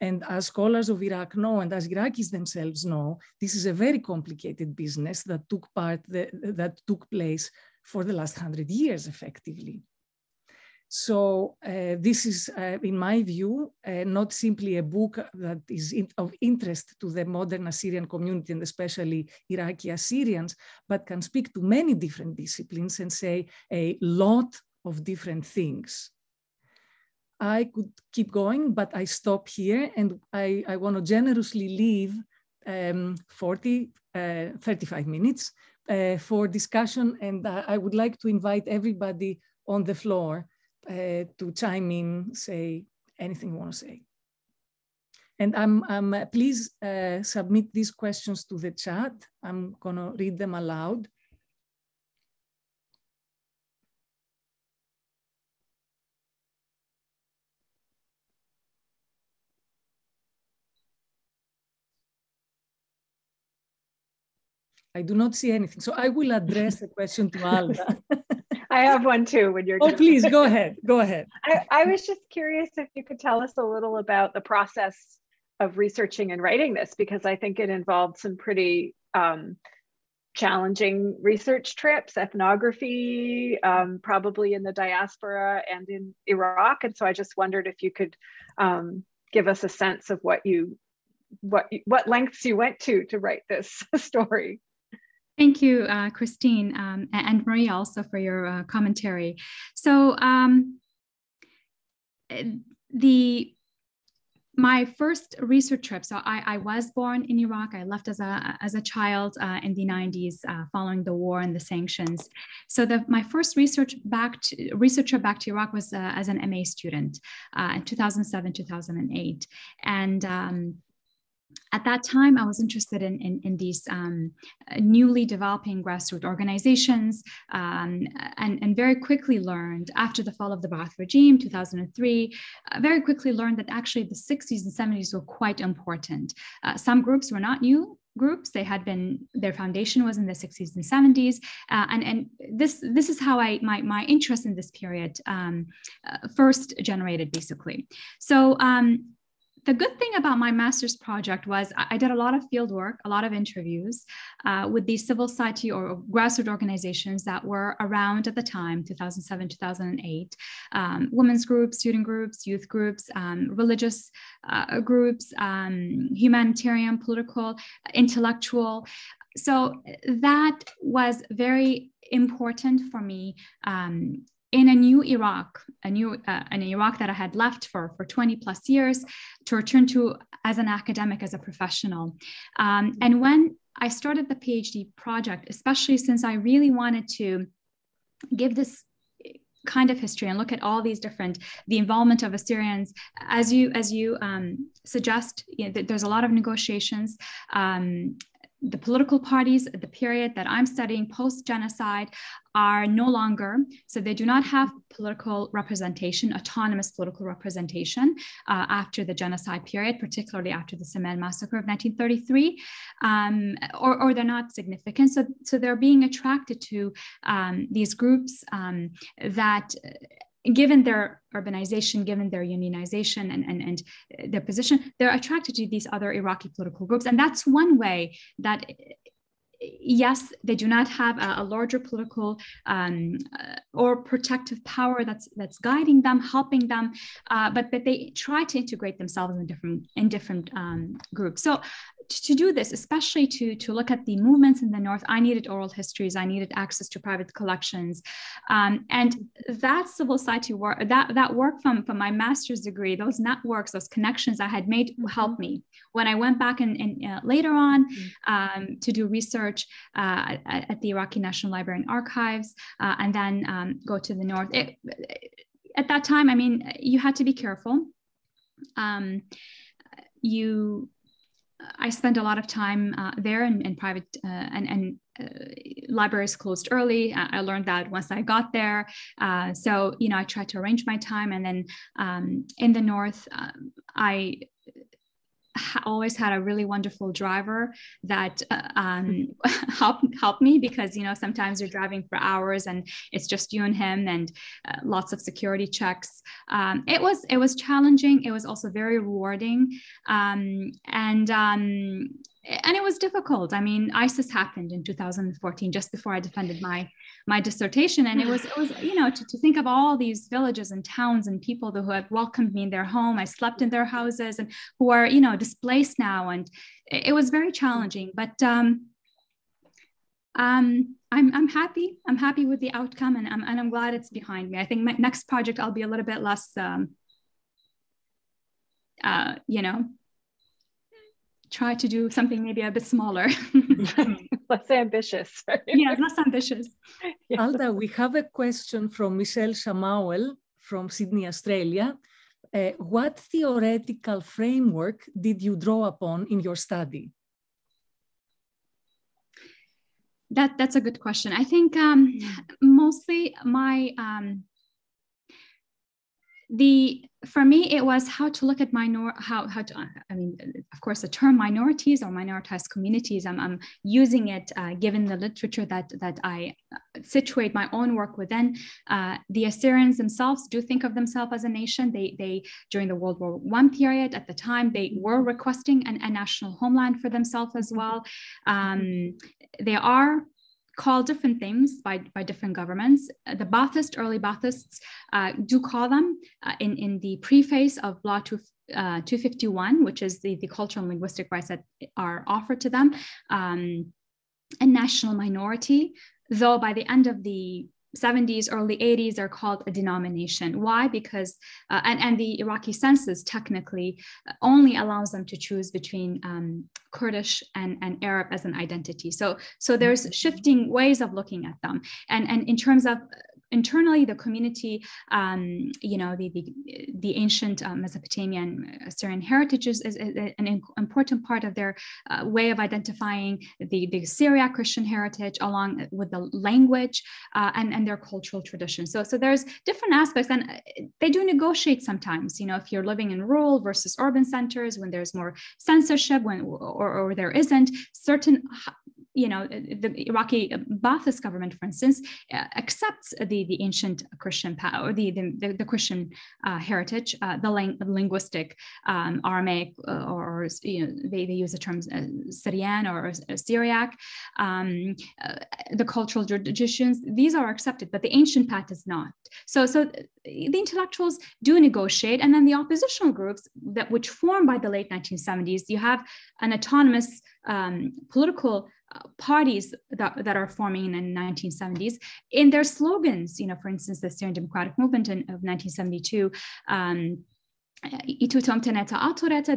And as scholars of Iraq know, and as Iraqis themselves know, this is a very complicated business that took part, the, that took place for the last hundred years, effectively. So uh, this is, uh, in my view, uh, not simply a book that is in, of interest to the modern Assyrian community and especially Iraqi Assyrians, but can speak to many different disciplines and say a lot of different things. I could keep going, but I stop here and I, I want to generously leave um, 40, uh, 35 minutes uh, for discussion. And I would like to invite everybody on the floor uh, to chime in, say anything you want to say. And I'm, I'm uh, please uh, submit these questions to the chat. I'm gonna read them aloud. I do not see anything. So I will address the question to Alda. I have one too when you're Oh, please go ahead. Go ahead. I, I was just curious if you could tell us a little about the process of researching and writing this, because I think it involved some pretty um, challenging research trips, ethnography, um, probably in the diaspora and in Iraq. And so I just wondered if you could um, give us a sense of what you what what lengths you went to to write this story. Thank you, uh, Christine, um, and Maria also for your uh, commentary. So um, the my first research trip. So I, I, was born in Iraq. I left as a as a child uh, in the 90s, uh, following the war and the sanctions. So the, my first research back to, research trip back to Iraq was uh, as an MA student uh, in 2007 2008, and um, at that time, I was interested in, in, in these um, newly developing grassroots organizations um, and, and very quickly learned after the fall of the Ba'ath regime, 2003, uh, very quickly learned that actually the 60s and 70s were quite important. Uh, some groups were not new, groups. They had been their foundation was in the 60s and 70s, uh, and and this this is how I my my interest in this period um, uh, first generated basically. So. Um, the good thing about my master's project was I did a lot of field work, a lot of interviews uh, with these civil society or grassroots organizations that were around at the time, 2007, 2008, um, women's groups, student groups, youth groups, um, religious uh, groups, um, humanitarian, political, intellectual. So that was very important for me um, in a new Iraq, a new uh, an Iraq that I had left for for 20 plus years, to return to as an academic, as a professional. Um, and when I started the PhD project, especially since I really wanted to give this kind of history and look at all these different the involvement of assyrians as you as you um, suggest you know, there's a lot of negotiations um, the political parties at the period that I'm studying post genocide are no longer, so they do not have political representation, autonomous political representation uh, after the genocide period, particularly after the Simele massacre of 1933, um, or, or, they're not significant. So, so they're being attracted to um, these groups um, that given their urbanization, given their unionization and, and, and their position, they're attracted to these other Iraqi political groups. And that's one way that yes, they do not have a, a larger political um, uh, or protective power that's that's guiding them, helping them, uh, but that they try to integrate themselves in different in different um, groups. So to do this, especially to, to look at the movements in the North, I needed oral histories, I needed access to private collections. Um, and that civil society work, that, that work from, from my master's degree, those networks, those connections I had made mm-hmm. helped me. When I went back and, and uh, later on mm-hmm. um, to do research uh, at, at, the Iraqi National Library and Archives, uh, and then um, go to the North, it, at that time, I mean, you had to be careful. Um, you I spent a lot of time uh, there and, in private uh, and, and uh, libraries closed early. I learned that once I got there. Uh, so, you know, I tried to arrange my time. And then um, in the north, um, I always had a really wonderful driver that uh, um, helped help me because you know sometimes you're driving for hours and it's just you and him and uh, lots of security checks. Um, it was it was challenging. It was also very rewarding, um, and um, and it was difficult. I mean, ISIS happened in 2014, just before I defended my my dissertation, and it was it was you know to, to think of all these villages and towns and people who had welcomed me in their home. I slept in their houses and who are you know displaced now, and it, was very challenging. But um, um, I'm I'm happy. I'm happy with the outcome, and I'm and I'm glad it's behind me. I think my next project I'll be a little bit less. Um, uh, you know, try to do something maybe a bit smaller. less ambitious. Right? Yeah, less ambitious. Yes. Alda, we have a question from Michelle Samauel from Sydney, Australia. Uh, what theoretical framework did you draw upon in your study? That, that's a good question. I think um, mostly my um, the for me it was how to look at minor how how to i mean of course the term minorities or minoritized communities i'm, I'm using it uh, given the literature that that i situate my own work within. Uh, the assyrians themselves do think of themselves as a nation. They they during the world war one period at the time they were requesting an, a national homeland for themselves as well. Um, they are call different things by, by different governments. Uh, the Baathists, early Baathists, uh, do call them uh, in, in the preface of Law 2, uh, 251, which is the, the cultural and linguistic rights that are offered to them, um, a national minority. Though by the end of the 70s, early 80s, they're called a denomination. Why? Because, uh, and, and the Iraqi census technically only allows them to choose between um, Kurdish and, and Arab as an identity. So, so there's mm-hmm. shifting ways of looking at them. And, and in terms of internally, the community, um, you know, the, the, the ancient uh, Mesopotamian Assyrian heritage is, is, is, an important part of their uh, way of identifying the, the Syriac Christian heritage along with the language uh, and, and their cultural traditions. So, so there's different aspects and uh, they do negotiate sometimes, you know, if you're living in rural versus urban centers, when there's more censorship when, or, or there isn't, certain you know, the Iraqi Ba'athist government, for instance, uh, accepts the, the ancient Christian power, the, the, the Christian uh, heritage, uh, the linguistic um, Aramaic, uh, or, you know, they, they use the terms uh, Syrian or Syriac, um, uh, the cultural traditions, these are accepted, but the ancient path is not. So, so the intellectuals do negotiate, and then the oppositional groups that which form by the late 1970s, you have an autonomous um, political parties that, that are forming in the 1970s in their slogans you know for instance the Assyrian democratic movement in, of 1972 um,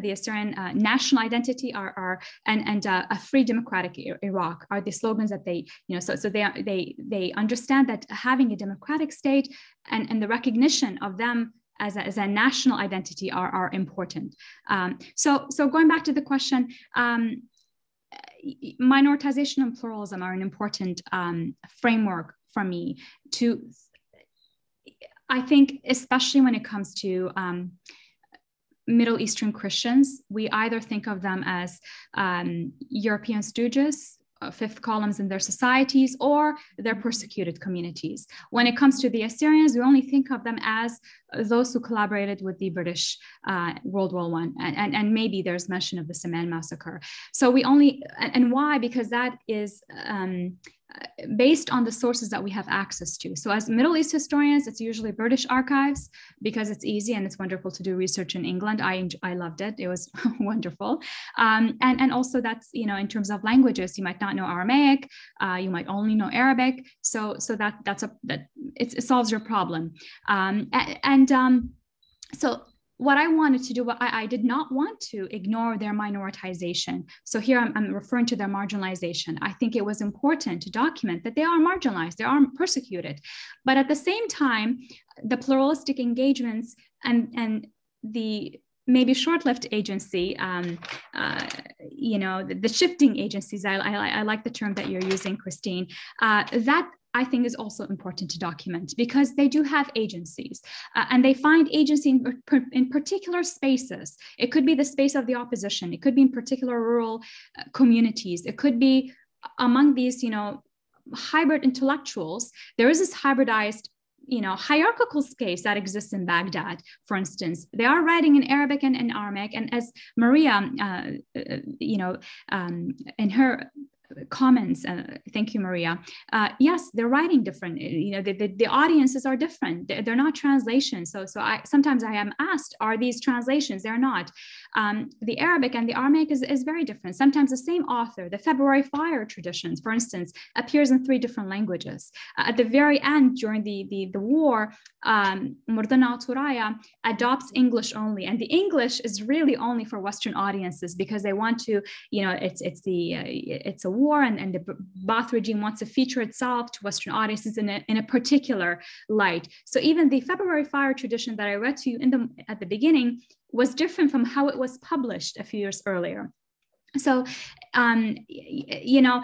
the Assyrian uh, national identity are, are and, and uh, a free democratic Iraq are the slogans that they, you know, so, so they, they, they understand that having a democratic state and, and the recognition of them as a, as a national identity are, are important. Um, so, so going back to the question, um, minoritization and pluralism are an important um, framework for me to i think especially when it comes to um, middle eastern christians we either think of them as um, european stooges uh, fifth columns in their societies or their persecuted communities. When it comes to the Assyrians, we only think of them as those who collaborated with the British uh, World War One, and, and, and, maybe there's mention of the Simele massacre. So we only, and why? Because that is um, based on the sources that we have access to. So, as Middle East historians, it's usually British archives because it's easy and it's wonderful to do research in England. I I loved it; it was wonderful. Um, and and also that's you know in terms of languages, you might not know Aramaic, uh, you might only know Arabic. So so that that's a that it, solves your problem. Um, and, and um, so what I wanted to do, I, I, did not want to ignore their minoritization. So here I'm, I'm, referring to their marginalization. I think it was important to document that they are marginalized, they are persecuted. But at the same time, the pluralistic engagements and, and the maybe short-lived agency, um, uh, you know, the, the, shifting agencies, I, I, I, like the term that you're using, Christine, uh, that I think is also important to document because they do have agencies uh, and they find agency in, in, particular spaces. It could be the space of the opposition. It could be in particular rural uh, communities. It could be among these, you know, hybrid intellectuals. There is this hybridized you know hierarchical space that exists in baghdad for instance they are writing in arabic and in aramaic and as maria uh, uh you know um, in her comments uh, thank you maria. Uh, yes they're writing different you know the, the, the audiences are different. They're, they're, not translations. So so i sometimes i am asked are these translations? They're not. Um, the arabic and the aramaic is, is very different. Sometimes the same author the february fire traditions for instance appears in three different languages. Uh, at the very end during the the, the war um, Turaya adopts english only. And the english is really only for western audiences because they want to you know it's it's the uh, it's a war and, and the Ba'ath regime wants to feature itself to Western audiences in a, in a particular light. So even the February fire tradition that I read to you in the, at the beginning was different from how it was published a few years earlier so um, you know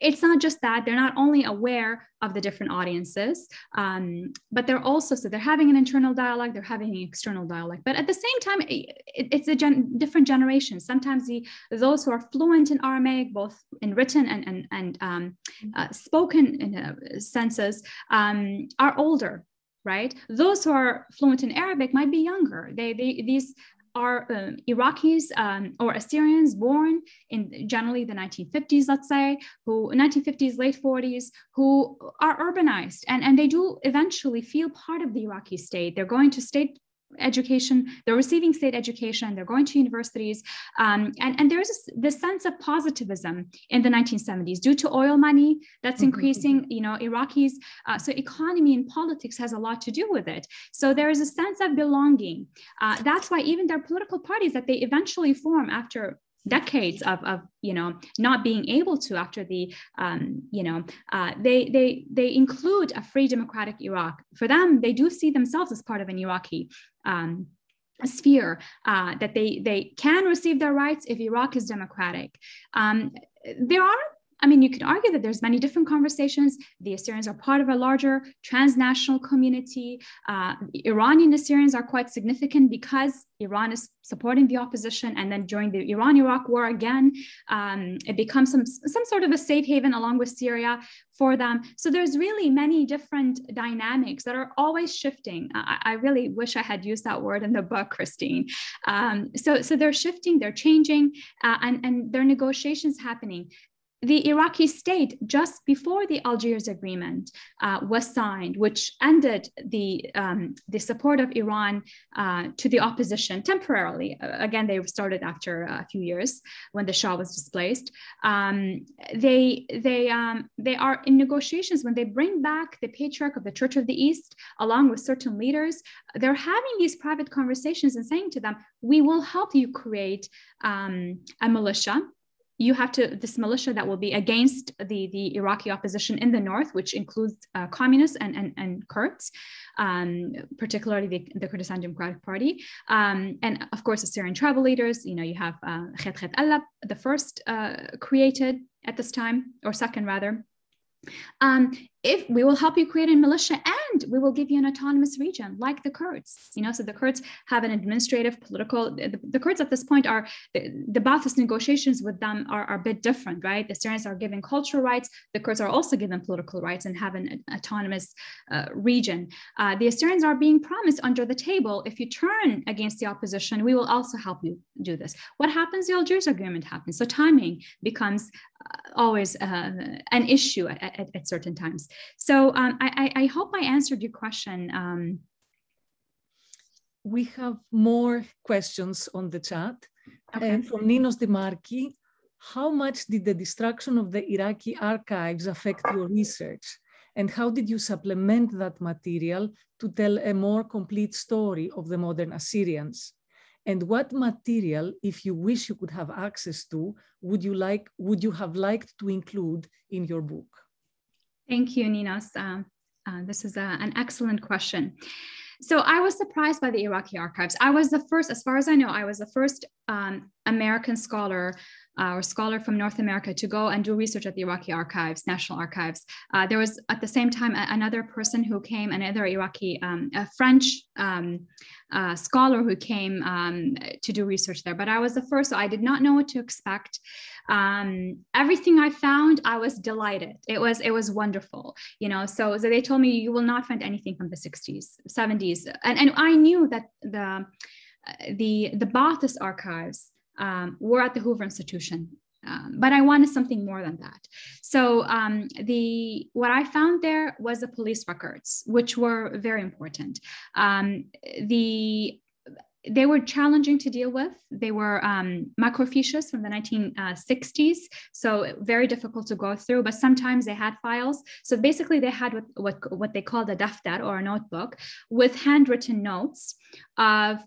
it's not just that they're not only aware of the different audiences um, but they're also so they're having an internal dialogue they're having an external dialogue but at the same time it, it's a gen- different generation sometimes the those who are fluent in aramaic both in written and and, and um, uh, spoken in uh, senses um, are older right? Those who are fluent in Arabic might be younger. They, they these are um, Iraqis um, or Assyrians born in generally the 1950s, let's say, who 1950s, late 40s, who are urbanized and, and they do eventually feel part of the Iraqi state. They're going to state education they're receiving state education they're going to universities um, and, and there's this, sense of positivism in the 1970s due to oil money that's mm-hmm. increasing you know iraqis uh, so economy and politics has a lot to do with it so there is a sense of belonging uh, that's why even their political parties that they eventually form after decades of, of you know not being able to after the um, you know uh, they they they include a free democratic Iraq. For them, they do see themselves as part of an Iraqi. Um, sphere uh, that they they can receive their rights if Iraq is democratic. Um, there are I mean, you can argue that there's many different conversations. The Assyrians are part of a larger transnational community. Uh, Iranian Assyrians are quite significant because Iran is supporting the opposition. And then during the Iran-Iraq war again, um, it becomes some, some sort of a safe haven along with Syria for them. So there's really many different dynamics that are always shifting. I, I really wish I had used that word in the book, Christine. Um, so, so they're shifting, they're changing, uh, and, and there are negotiations happening the Iraqi state, just before the Algiers Agreement uh, was signed, which ended the, um, the support of Iran uh, to the opposition temporarily, again, they started after a few years when the Shah was displaced. Um, they, they, um, they are in negotiations when they bring back the patriarch of the Church of the East, along with certain leaders, they're having these private conversations and saying to them, we will help you create um, a militia you have to this militia that will be against the the Iraqi opposition in the north, which includes uh, communists and and, and Kurds, um, particularly the, the, Kurdistan Democratic Party, um, and of course the Assyrian tribal leaders. You know, you have uh, Alab, the first uh, created at this time, or second rather. Um, if we will help you create a militia and we will give you an autonomous region like the kurds you know? So the kurds have an administrative political the, the kurds at this point are the, the Ba'athist negotiations with them are, are a bit different right? The Assyrians are given cultural rights the kurds are also given political rights and have an, autonomous uh, region. Uh, the assyrians are being promised under the table if you turn against the opposition we will also help you do this. What happens the algiers agreement happens. So timing becomes uh, always uh, an issue at, at, at certain times. So um, I, I, hope I answered your question. Um, we have more questions on the chat. Okay. And from Ninos Demarki, how much did the destruction of the Iraqi archives affect your research? And how did you supplement that material to tell a more complete story of the modern Assyrians? And what material, if you wish you could have access to, would you like would you have liked to include in your book? Thank you, Ninos. Uh, uh, this is a, an excellent question. So I was surprised by the Iraqi archives. I was the first, as far as I know, I was the first um, American scholar or scholar from North America to go and do research at the Iraqi archives, National Archives. Uh, there was at the same time another person who came, another Iraqi, um, a French um, uh, scholar who came um, to do research there. But I was the first, so I did not know what to expect. Um, everything I found, I was delighted. It was it was wonderful, you know. So, so they told me you will not find anything from the 60s, 70s, and and I knew that the the the Ba'athist archives um, were at the Hoover Institution. Um, but I wanted something more than that. So um, the what I found there was the police records, which were very important. Um, the they were challenging to deal with. They were um, microfiches from the 1960s, so very difficult to go through. But sometimes they had files. So basically, they had what what, what they called a daftar or a notebook with handwritten notes of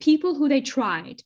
people who they tried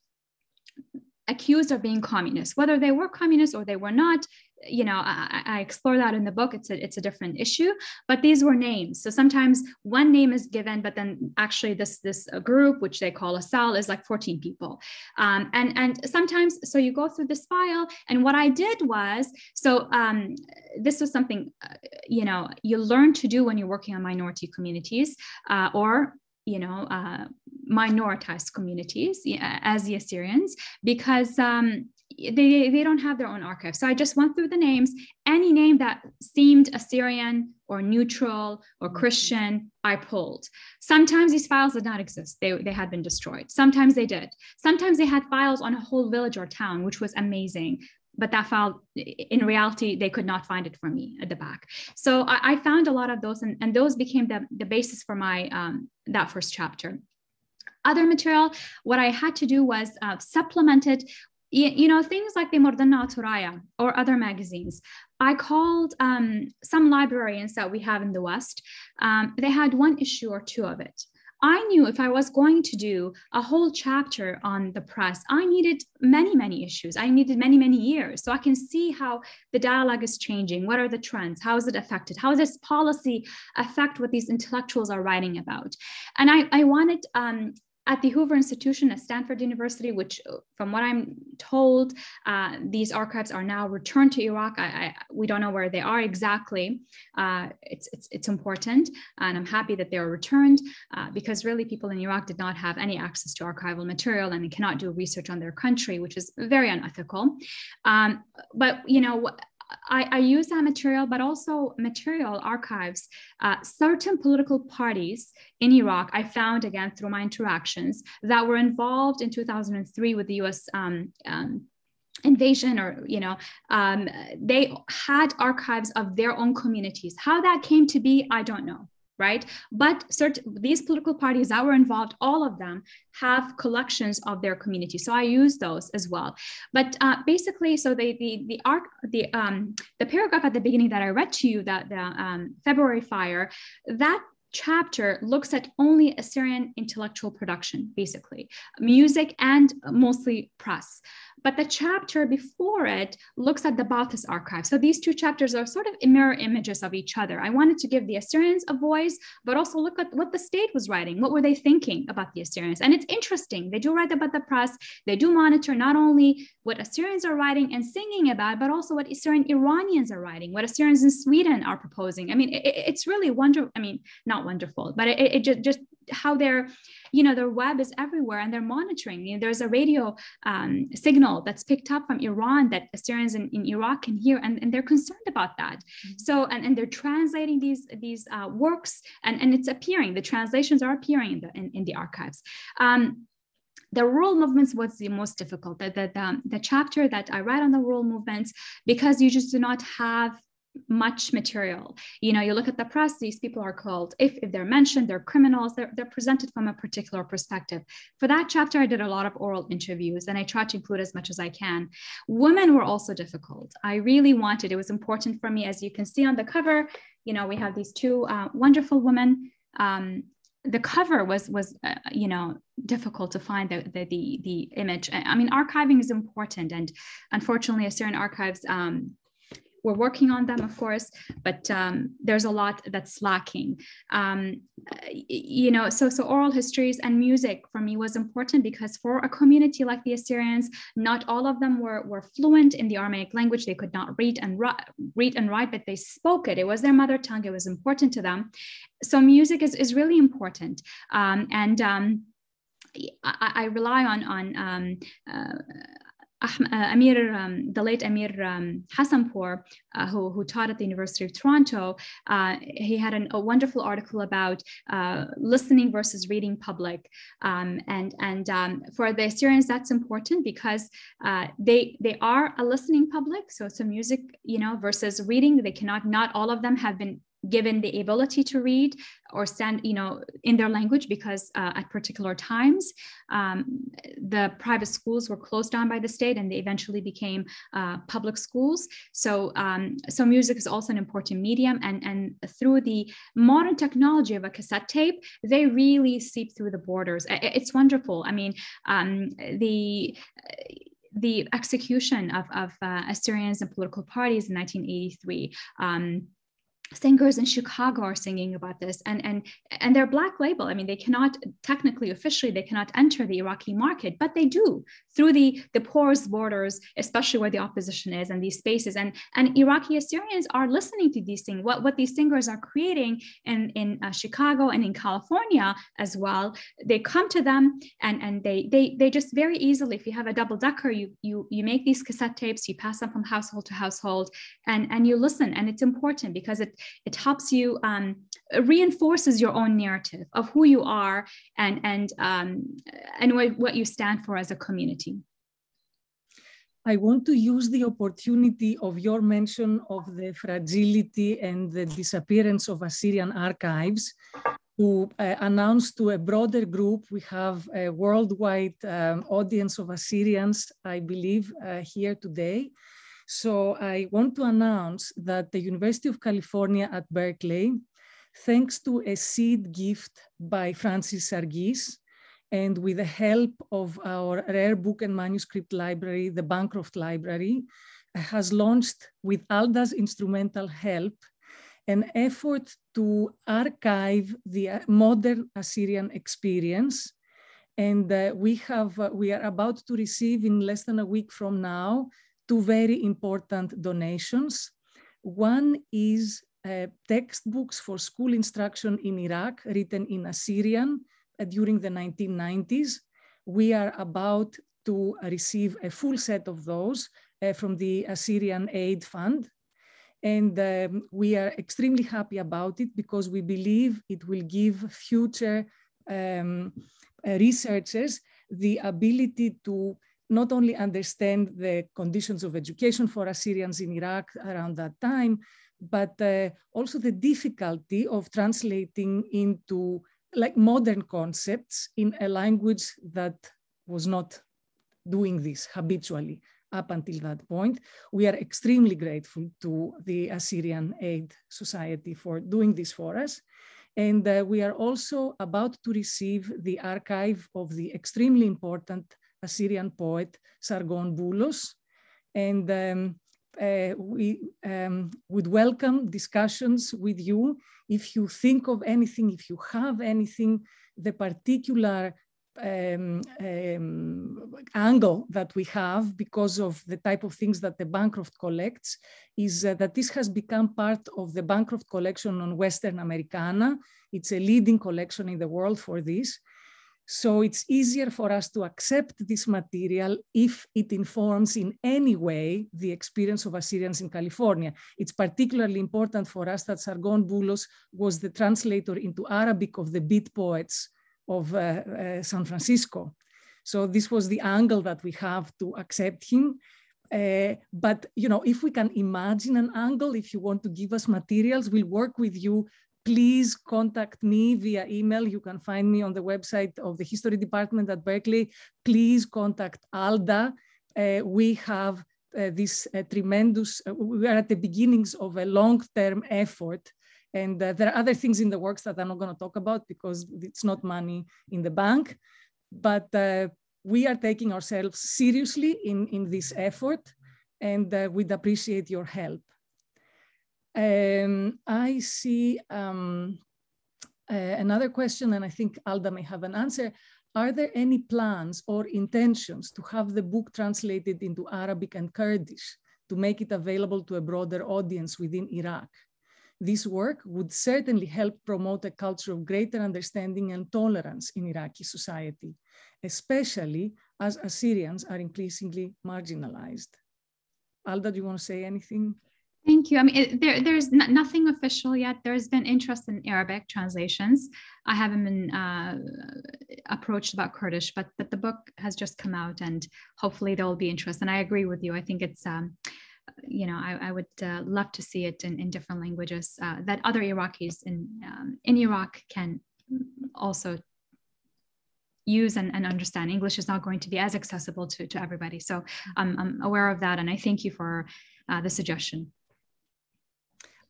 accused of being communists, whether they were communists or they were not. You know, I, I, explore that in the book. It's a it's a different issue, but these were names. So sometimes one name is given, but then actually this this group, which they call a cell, is like 14 people. Um, and and sometimes, so you go through this file, and what I did was, so um, this was something, uh, you know, you learn to do when you're working on minority communities uh, or you know, uh, minoritized communities as the Assyrians because um, they, they don't have their own archive. So I just went through the names. Any name that seemed Assyrian or neutral or mm-hmm. Christian, I pulled. Sometimes these files did not exist. They, they had been destroyed. Sometimes they did. Sometimes they had files on a whole village or town, which was amazing but that file in reality they could not find it for me at the back so i, I found a lot of those and, and those became the, the basis for my um, that first chapter other material what i had to do was uh, supplement it you, know things like the Mordana Turaya or other magazines i called um, some librarians that we have in the west um, they had one issue or two of it I knew if I was going to do a whole chapter on the press, I needed many, many issues. I needed many, many years. So I can see how the dialogue is changing. What are the trends? How is it affected? How does policy affect what these intellectuals are writing about? And I, I wanted um, at the Hoover Institution at Stanford University, which, uh, from what I'm told, uh, these archives are now returned to Iraq. I, I, we don't know where they are exactly. Uh, it's, it's, it's important, and I'm happy that they are returned uh, because really people in Iraq did not have any access to archival material and they cannot do research on their country, which is very unethical. Um, but you know, I, I, use that material, but also material archives. Uh, certain political parties in Iraq, I found again through my interactions that were involved in 2003 with the US um, um, invasion or you know um, they had archives of their own communities how that came to be i don't know right? But certain, these political parties that were involved, all of them have collections of their community. So I use those as well. But uh, basically, so the the the arc the um the paragraph at the beginning that I read to you that the um, February fire that chapter looks at only Assyrian intellectual production, basically music and mostly press. But the chapter before it looks at the Ba'athist archive. So these two chapters are sort of mirror images of each other. I wanted to give the Assyrians a voice, but also look at what the state was writing. What were they thinking about the Assyrians? And it's interesting. They do write about the press. They do monitor not only what Assyrians are writing and singing about, but also what Assyrian Iranians are writing, what Assyrians in Sweden are proposing. I mean, it, it's really wonderful. I mean, not wonderful, but it, it just, just how their you know their web is everywhere and they're monitoring. You know, there's a radio um, signal that's picked up from iran that assyrians in, in iraq can hear and, and they're concerned about that. Mm-hmm. so and, and they're translating these these uh, works and, and it's appearing. The translations are appearing in the in, in the archives. Um, the rural movements was the most difficult. The, the, the, the chapter that i write on the rural movements because you just do not have much material. You know, you look at the press, these people are called, if, if they're mentioned, they're criminals, they're, they're presented from a particular perspective. For that chapter, I did a lot of oral interviews and I tried to include as much as I can. Women were also difficult. I really wanted, it was important for me, as you can see on the cover, you know, we have these two uh, wonderful women. Um, the cover was was uh, you know difficult to find the, the, the the image i mean archiving is important and unfortunately assyrian archives um, we're working on them, of course, but um, there's a lot that's lacking. Um, you know, so so oral histories and music for me was important because for a community like the Assyrians, not all of them were, were fluent in the Aramaic language. They could not read and read and write, but they spoke it. It was their mother tongue. It was important to them. So music is, is really important. Um, and um, I, I, rely on on um, uh, Amir, um, the late Amir um, Hassanpour, uh, who, who taught at the University of Toronto, uh, he had an, a wonderful article about uh, listening versus reading public. Um, and and for the Assyrians, that's important because they they are a listening public. So it's a music, you know, versus reading. They cannot. Not all of them have been given the ability to read or stand you know in their language because uh, at particular times um, the private schools were closed down by the state and they eventually became uh, public schools. So um, so music is also an important medium and and through the modern technology of a cassette tape they really seep through the borders. It's wonderful. I mean um, the the execution of, of uh, Assyrians and political parties in 1983 um, singers in Chicago are singing about this and and and they're black label. I mean, they cannot technically officially they cannot enter the Iraqi market, but they do through the the porous borders, especially where the opposition is and these spaces. And and Iraqi Assyrians are listening to these things. What what these singers are creating in in uh, Chicago and in California as well. They come to them and and they they they just very easily. If you have a double decker, you you you make these cassette tapes, you pass them from household to household, and and you listen. And it's important because it it helps you um, reinforces your own narrative of who you are and and um, and what, what you stand for as a community. I want to use the opportunity of your mention of the fragility and the disappearance of Assyrian archives to uh, announce to a broader group. We have a worldwide um, audience of Assyrians, I believe, uh, here today. So I want to announce that the University of California at Berkeley thanks to a seed gift by Francis Sargis, and with the help of our rare book and manuscript library, the Bancroft Library, has launched with Alda's instrumental help an effort to archive the uh, modern Assyrian experience. And uh, we have, uh, we are about to receive in less than a week from now, two very important donations. One is uh, textbooks for school instruction in Iraq written in Assyrian uh, during the 1990s. We are about to receive a full set of those uh, from the Assyrian Aid Fund. And um, we are extremely happy about it because we believe it will give future um, uh, researchers the ability to not only understand the conditions of education for Assyrians in Iraq around that time, but uh, also the difficulty of translating into like modern concepts in a language that was not doing this habitually up until that point. We are extremely grateful to the Assyrian Aid Society for doing this for us. And uh, we are also about to receive the archive of the extremely important Assyrian poet Sargon Boulos. And um, uh, we um, would welcome discussions with you. If you think of anything, if you have anything, the particular um, um, angle that we have because of the type of things that the Bancroft collects is uh, that this has become part of the Bancroft collection on Western Americana. It's a leading collection in the world for this. So it's easier for us to accept this material if it informs in any way the experience of Assyrians in California. It's particularly important for us that Sargon Boulos was the translator into Arabic of the beat poets of uh, uh, San Francisco. So this was the angle that we have to accept him. Uh, but you know, if we can imagine an angle, if you want to give us materials, we'll work with you. Please contact me via email. You can find me on the website of the history department at Berkeley. Please contact Alda. Uh, we have uh, this uh, tremendous, we are at the beginnings of a long-term effort and uh, there are other things in the works that I'm not going to talk about because it's not money in the bank. But uh, we are taking ourselves seriously in, in this effort and uh, we'd appreciate your help. Um, I see um, uh, another question, and I think Alda may have an answer. Are there any plans or intentions to have the book translated into Arabic and Kurdish to make it available to a broader audience within Iraq? This work would certainly help promote a culture of greater understanding and tolerance in Iraqi society, especially as Assyrians are increasingly marginalized. Alda, do you want to say anything? Thank you. I mean, it, there, there's nothing official yet. There's been interest in Arabic translations. I haven't been uh, approached about Kurdish, but but the book has just come out, and hopefully there will be interest. And I agree with you. I think it's um, you know, I, I would uh, love to see it in, in different languages uh, that other Iraqis in um, in Iraq can also use and, and, understand. English is not going to be as accessible to, to everybody. So I'm, I'm aware of that. And I thank you for uh, the suggestion.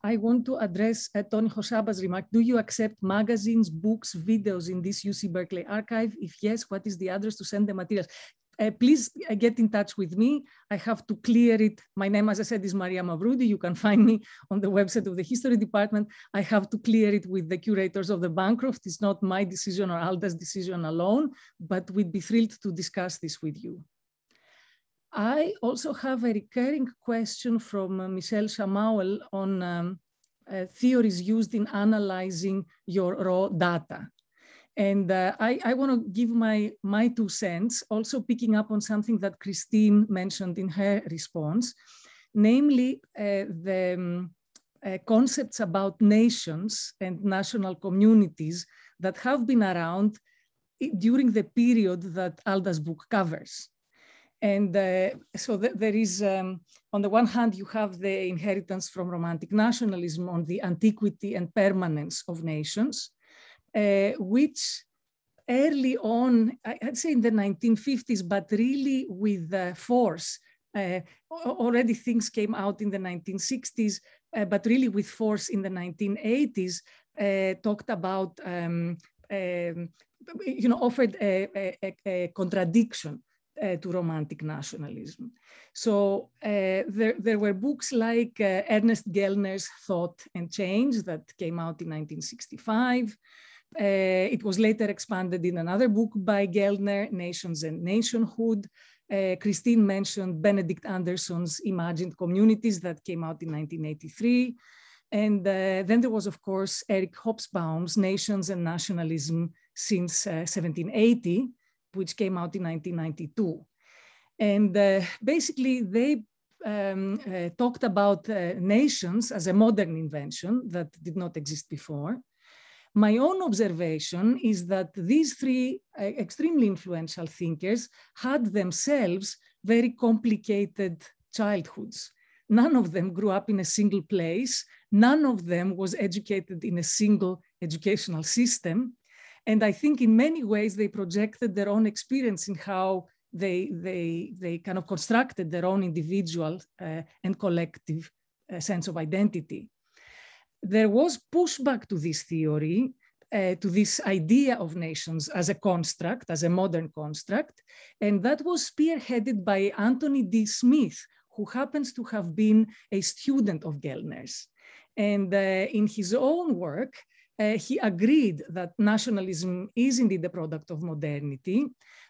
I want to address uh, Tony Hoshaba's remark. Do you accept magazines, books, videos in this UC Berkeley archive? If yes, what is the address to send the materials? uh, please uh, get in touch with me. I have to clear it. My name, as I said, is Maria Mavroudi. You can find me on the website of the history department. I have to clear it with the curators of the Bancroft. It's not my decision or Alda's decision alone, but we'd be thrilled to discuss this with you. I also have a recurring question from uh, Michelle Chamauel on um, uh, theories used in analyzing your raw data. And uh, I, I want to give my, my two cents, also picking up on something that Christine mentioned in her response, namely uh, the um, uh, concepts about nations and national communities that have been around during the period that Alda's book covers. And uh, so th there is, um, on the one hand, you have the inheritance from Romantic nationalism on the antiquity and permanence of nations uh, which early on, I'd say in the 1950s, but really with uh, force. Uh, already things came out in the 1960s, uh, but really with force in the 1980s, uh, talked about, um, um, you know, offered a, a, a contradiction to romantic nationalism. So uh, there, there were books like uh, Ernest Gellner's Thought and Change that came out in 1965. Uh, it was later expanded in another book by Gellner, Nations and Nationhood. Uh, Christine mentioned Benedict Anderson's Imagined Communities that came out in 1983. And uh, then there was, of course, Eric Hobsbawm's Nations and Nationalism since 1780, which came out in 1992. And uh, basically, they um, uh, talked about uh, nations as a modern invention that did not exist before. My own observation is that these three uh, extremely influential thinkers had themselves very complicated childhoods. None of them grew up in a single place. None of them was educated in a single educational system. And I think in many ways they projected their own experience in how they, they, they kind of constructed their own individual uh, and collective uh, sense of identity. There was pushback to this theory, uh, to this idea of nations as a construct, as a modern construct, and that was spearheaded by Anthony D. Smith, who happens to have been a student of Gellner's. And uh, in his own work, uh, he agreed that nationalism is indeed a product of modernity,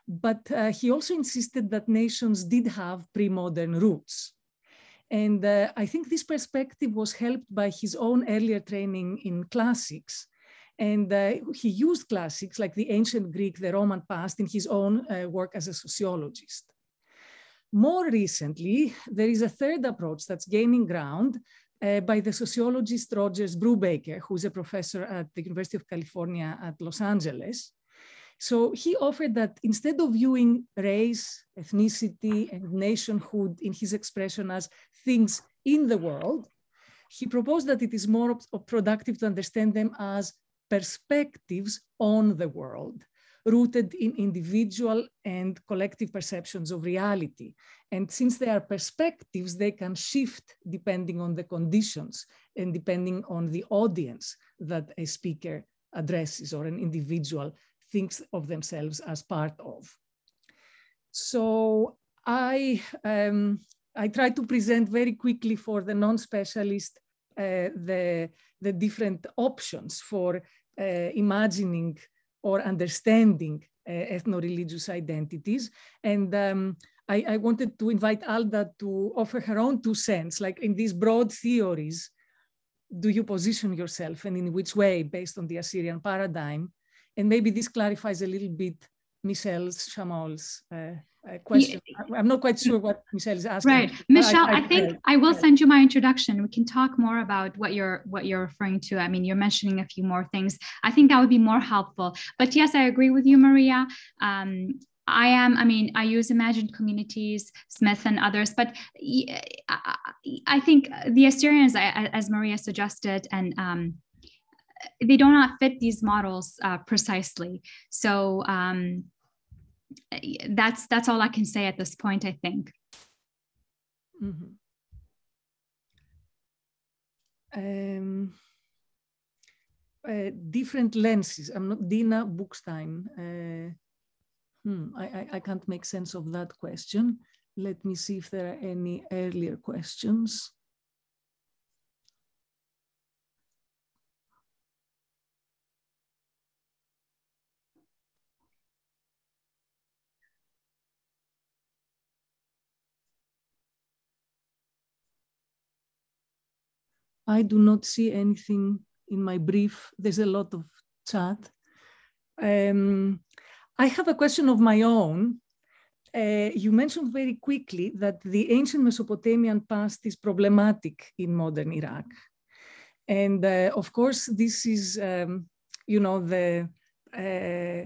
but uh, he also insisted that nations did have pre-modern roots. And uh, I think this perspective was helped by his own earlier training in classics. And uh, he used classics like the ancient Greek, the Roman past in his own uh, work as a sociologist. More recently, there is a third approach that's gaining ground uh, by the sociologist Rogers Brubaker, who's a professor at the University of California at Los Angeles. So he offered that instead of viewing race, ethnicity, and nationhood in his expression as things in the world, he proposed that it is more productive to understand them as perspectives on the world rooted in individual and collective perceptions of reality. And since they are perspectives, they can shift depending on the conditions and depending on the audience that a speaker addresses or an individual thinks of themselves as part of. So I, um, I try to present very quickly for the non-specialist uh, the, the different options for uh, imagining or understanding uh, ethno-religious identities. And um, I, I, wanted to invite Alda to offer her own two cents, like in these broad theories, do you position yourself and in which way based on the Assyrian paradigm? And maybe this clarifies a little bit Michelle's Shamol's uh, question. Yeah. I'm not quite sure what Michelle is asking. Right, Michelle. I, I, I think I will send you my introduction. We can talk more about what you're what you're referring to. I mean, you're mentioning a few more things. I think that would be more helpful. But yes, I agree with you, Maria. Um, I am, I mean, I use imagined communities, Smith and others, but I think the Assyrians, as Maria suggested, and um, they do not fit these models uh, precisely. So um, that's that's all I can say at this point. I think. Mm-hmm. Um, uh, different lenses. I'm not Dina Buchstein. Uh, hmm, I, I, I can't make sense of that question. Let me see if there are any earlier questions. I do not see anything in my brief. There's a lot of chat. Um, I have a question of my own. Uh, you mentioned very quickly that the ancient Mesopotamian past is problematic in modern Iraq. And uh, of course, this is, um, you know, the, uh,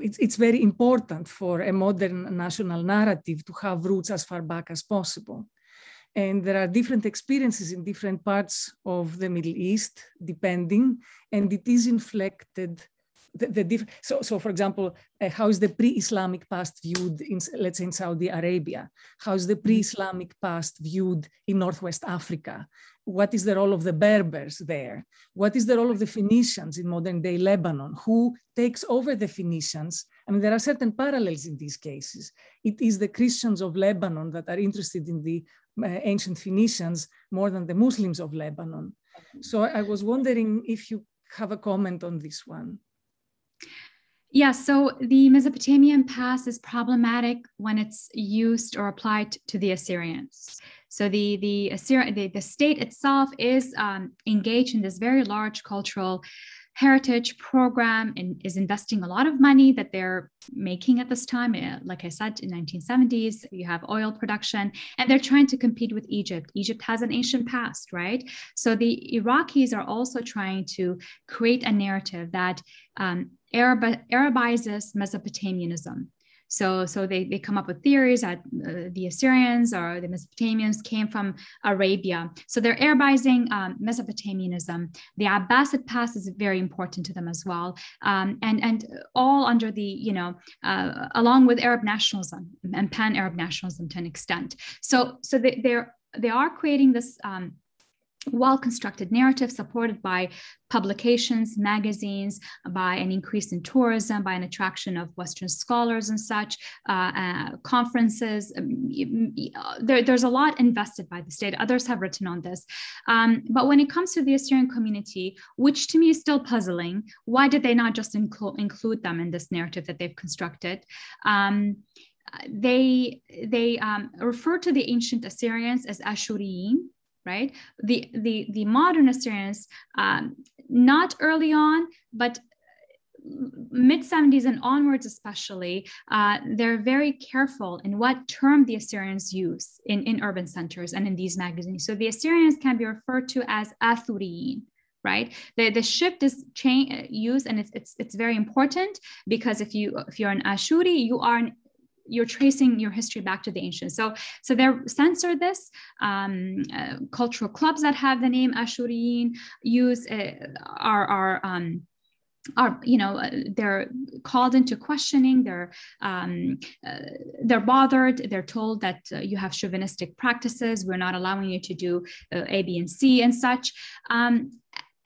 it's, it's very important for a modern national narrative to have roots as far back as possible. And there are different experiences in different parts of the Middle East, depending, and it is inflected the, the diff- so, so for example, uh, how is the pre-Islamic past viewed in, let's say, in Saudi Arabia? How is the mm-hmm. pre-Islamic past viewed in Northwest Africa? What is the role of the Berbers there? What is the role of the Phoenicians in modern day Lebanon? Who takes over the Phoenicians? I mean, there are certain parallels in these cases. It is the Christians of Lebanon that are interested in the ancient Phoenicians more than the Muslims of Lebanon. So I was wondering if you have a comment on this one. Yeah, so the Mesopotamian past is problematic when it's used or applied to the Assyrians. So the the Assyrian the, the state itself is um, engaged in this very large cultural heritage program and is investing a lot of money that they're making at this time. Uh, like i said in 1970s you have oil production and they're trying to compete with egypt. Egypt has an ancient past right? So the iraqis are also trying to create a narrative that um, Arab, arabizes mesopotamianism so, so they, they come up with theories that uh, the Assyrians or the Mesopotamians came from Arabia. So they're Arabizing um, Mesopotamianism. The Abbasid past is very important to them as well. Um, and, and all under the, you know, uh, along with Arab nationalism and pan-Arab nationalism to an extent. So, so they, they're, they are creating this um, well constructed narrative supported by publications, magazines, by an increase in tourism, by an attraction of Western scholars and such, uh, uh, conferences. Um, there, there's a lot invested by the state. Others have written on this. Um, but when it comes to the Assyrian community, which to me is still puzzling, why did they not just inclu- include them in this narrative that they've constructed? Um, they they um, refer to the ancient Assyrians as Ashuriyin, right? The, the, the modern Assyrians, um, not early on, but mid 70s and onwards especially uh, they're very careful in what term the assyrians use in, in urban centers and in these magazines so the assyrians can be referred to as athuriyin right the, the shift is change used and it's, it's it's very important because if you if you're an ashuri you are an you're tracing your history back to the ancients. So, so they're censor this. Um, uh, cultural clubs that have the name Ashuriyin use uh, are are um, are you know uh, they're called into questioning they're um, uh, they're bothered they're told that uh, you have chauvinistic practices we're not allowing you to do uh, a b and c and such um,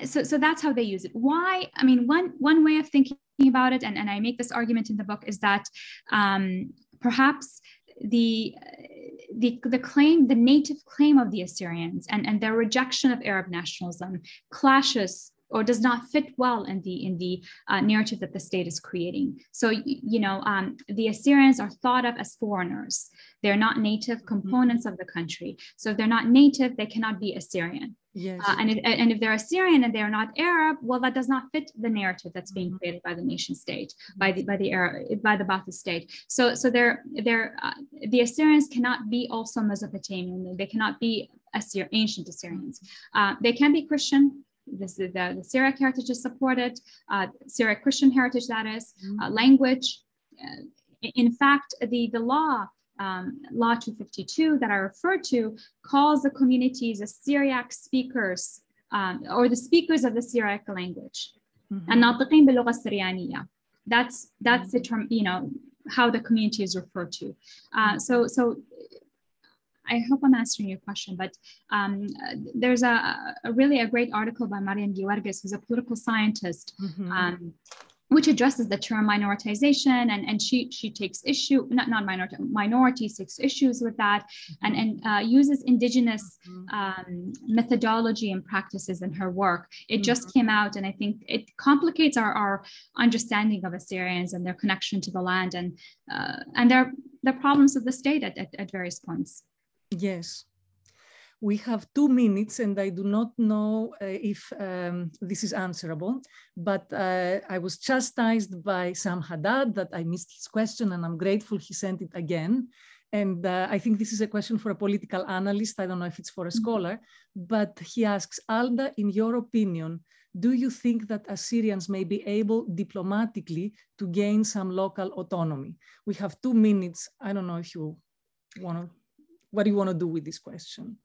so so that's how they use it why i mean one one way of thinking about it and, and i make this argument in the book is that um, perhaps the, the, the claim, the native claim of the Assyrians and, and their rejection of Arab nationalism clashes or does not fit well in the in the uh, narrative that the state is creating. So you know um, the Assyrians are thought of as foreigners. They're not native mm-hmm. components of the country. So if they're not native, they cannot be Assyrian. Yes. Uh, and, if, and if they're Assyrian and they're not Arab, well, that does not fit the narrative that's being mm-hmm. created by the nation state, by the by the Arab, by the Ba'athist state. So so they're they're uh, the Assyrians cannot be also Mesopotamian. They cannot be Assyrian, ancient Assyrians. Uh, they can be Christian. This is the, the Syriac heritage is supported. Uh, Syriac Christian heritage, that is, mm-hmm. uh, language. Uh, in fact, the the law um, Law 252 that I referred to calls the communities the Syriac speakers um, or the speakers of the Syriac language. الناطقين باللغة السريانية. That's that's the term, you know, how the community is referred to. Uh, so so I hope I'm answering your question, but um, there's a, a, really a great article by Mariam Georgis, who's a political scientist. Mm -hmm. um, which addresses the term minoritization and, and she she takes issue not not minority minorities takes issues with that and and uh, uses indigenous mm-hmm. um, methodology and practices in her work it mm-hmm. just came out and i think it complicates our, our understanding of assyrians and their connection to the land and uh, and their the problems of the state at, at, at various points yes we have two minutes and I do not know uh, if um, this is answerable, but uh, I was chastised by Sam Haddad that I missed his question and I'm grateful he sent it again. And uh, I think this is a question for a political analyst. I don't know if it's for a mm-hmm. scholar, but he asks, Alda, in your opinion, do you think that Assyrians may be able diplomatically to gain some local autonomy? We have two minutes. I don't know if you want to, what do you want to do with this question?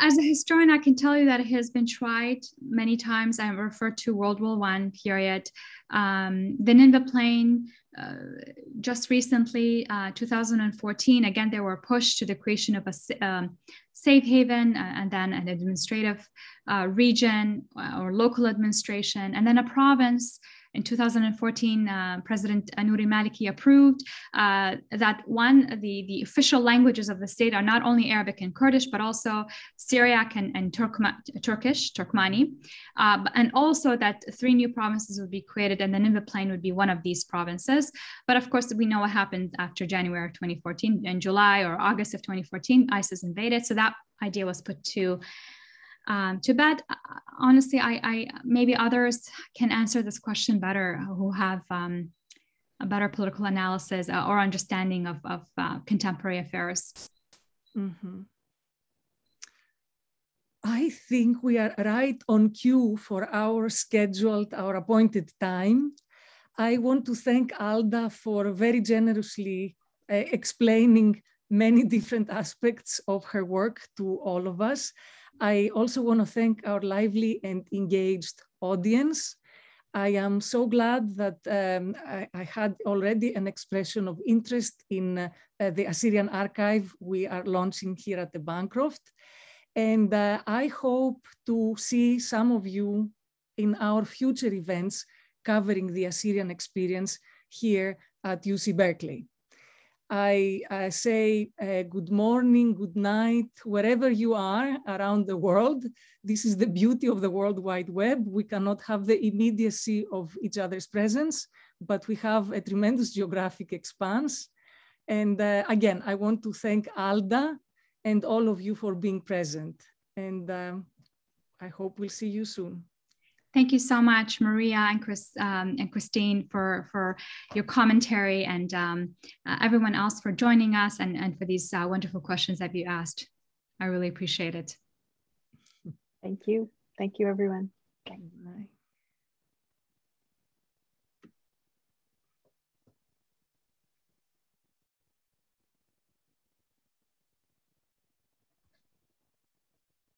As a historian, I can tell you that it has been tried many times. I refer to World War One period. Um, the Nineveh Plain, uh, just recently, uh, 2014, again, they were pushed to the creation of a um, safe haven uh, and then an administrative uh, region uh, or local administration, and then a province in 2014, uh, President Nouri Maliki approved uh, that one, the, the official languages of the state are not only Arabic and Kurdish, but also Syriac and, and Turkma, Turkish, Turkmani, uh, and also that three new provinces would be created and the Nineveh Plain would be one of these provinces. But of course, we know what happened after January of 2014. In July or August of 2014, ISIS invaded. So that idea was put to um, bad. Uh, honestly, I, I, maybe others can answer this question better who have um, a better political analysis uh, or understanding of, of uh, contemporary affairs. Mm-hmm. I think we are right on cue for our scheduled, our appointed time. I want to thank Alda for very generously uh, explaining many different aspects of her work to all of us. I also want to thank our lively and engaged audience. I am so glad that um, I, I, had already an expression of interest in uh, the Assyrian archive we are launching here at the Bancroft. And uh, I hope to see some of you in our future events covering the Assyrian experience here at UC Berkeley. I, I say uh, good morning, good night, wherever you are around the world. This is the beauty of the World Wide Web. We cannot have the immediacy of each other's presence, but we have a tremendous geographic expanse. And uh, again, I want to thank Alda and all of you for being present. And um, I hope we'll see you soon. Thank you so much, Maria and Chris um, and Christine, for for your commentary, and um, uh, everyone else for joining us and and for these uh, wonderful questions that you asked. I really appreciate it. Thank you. Thank you, everyone. Okay.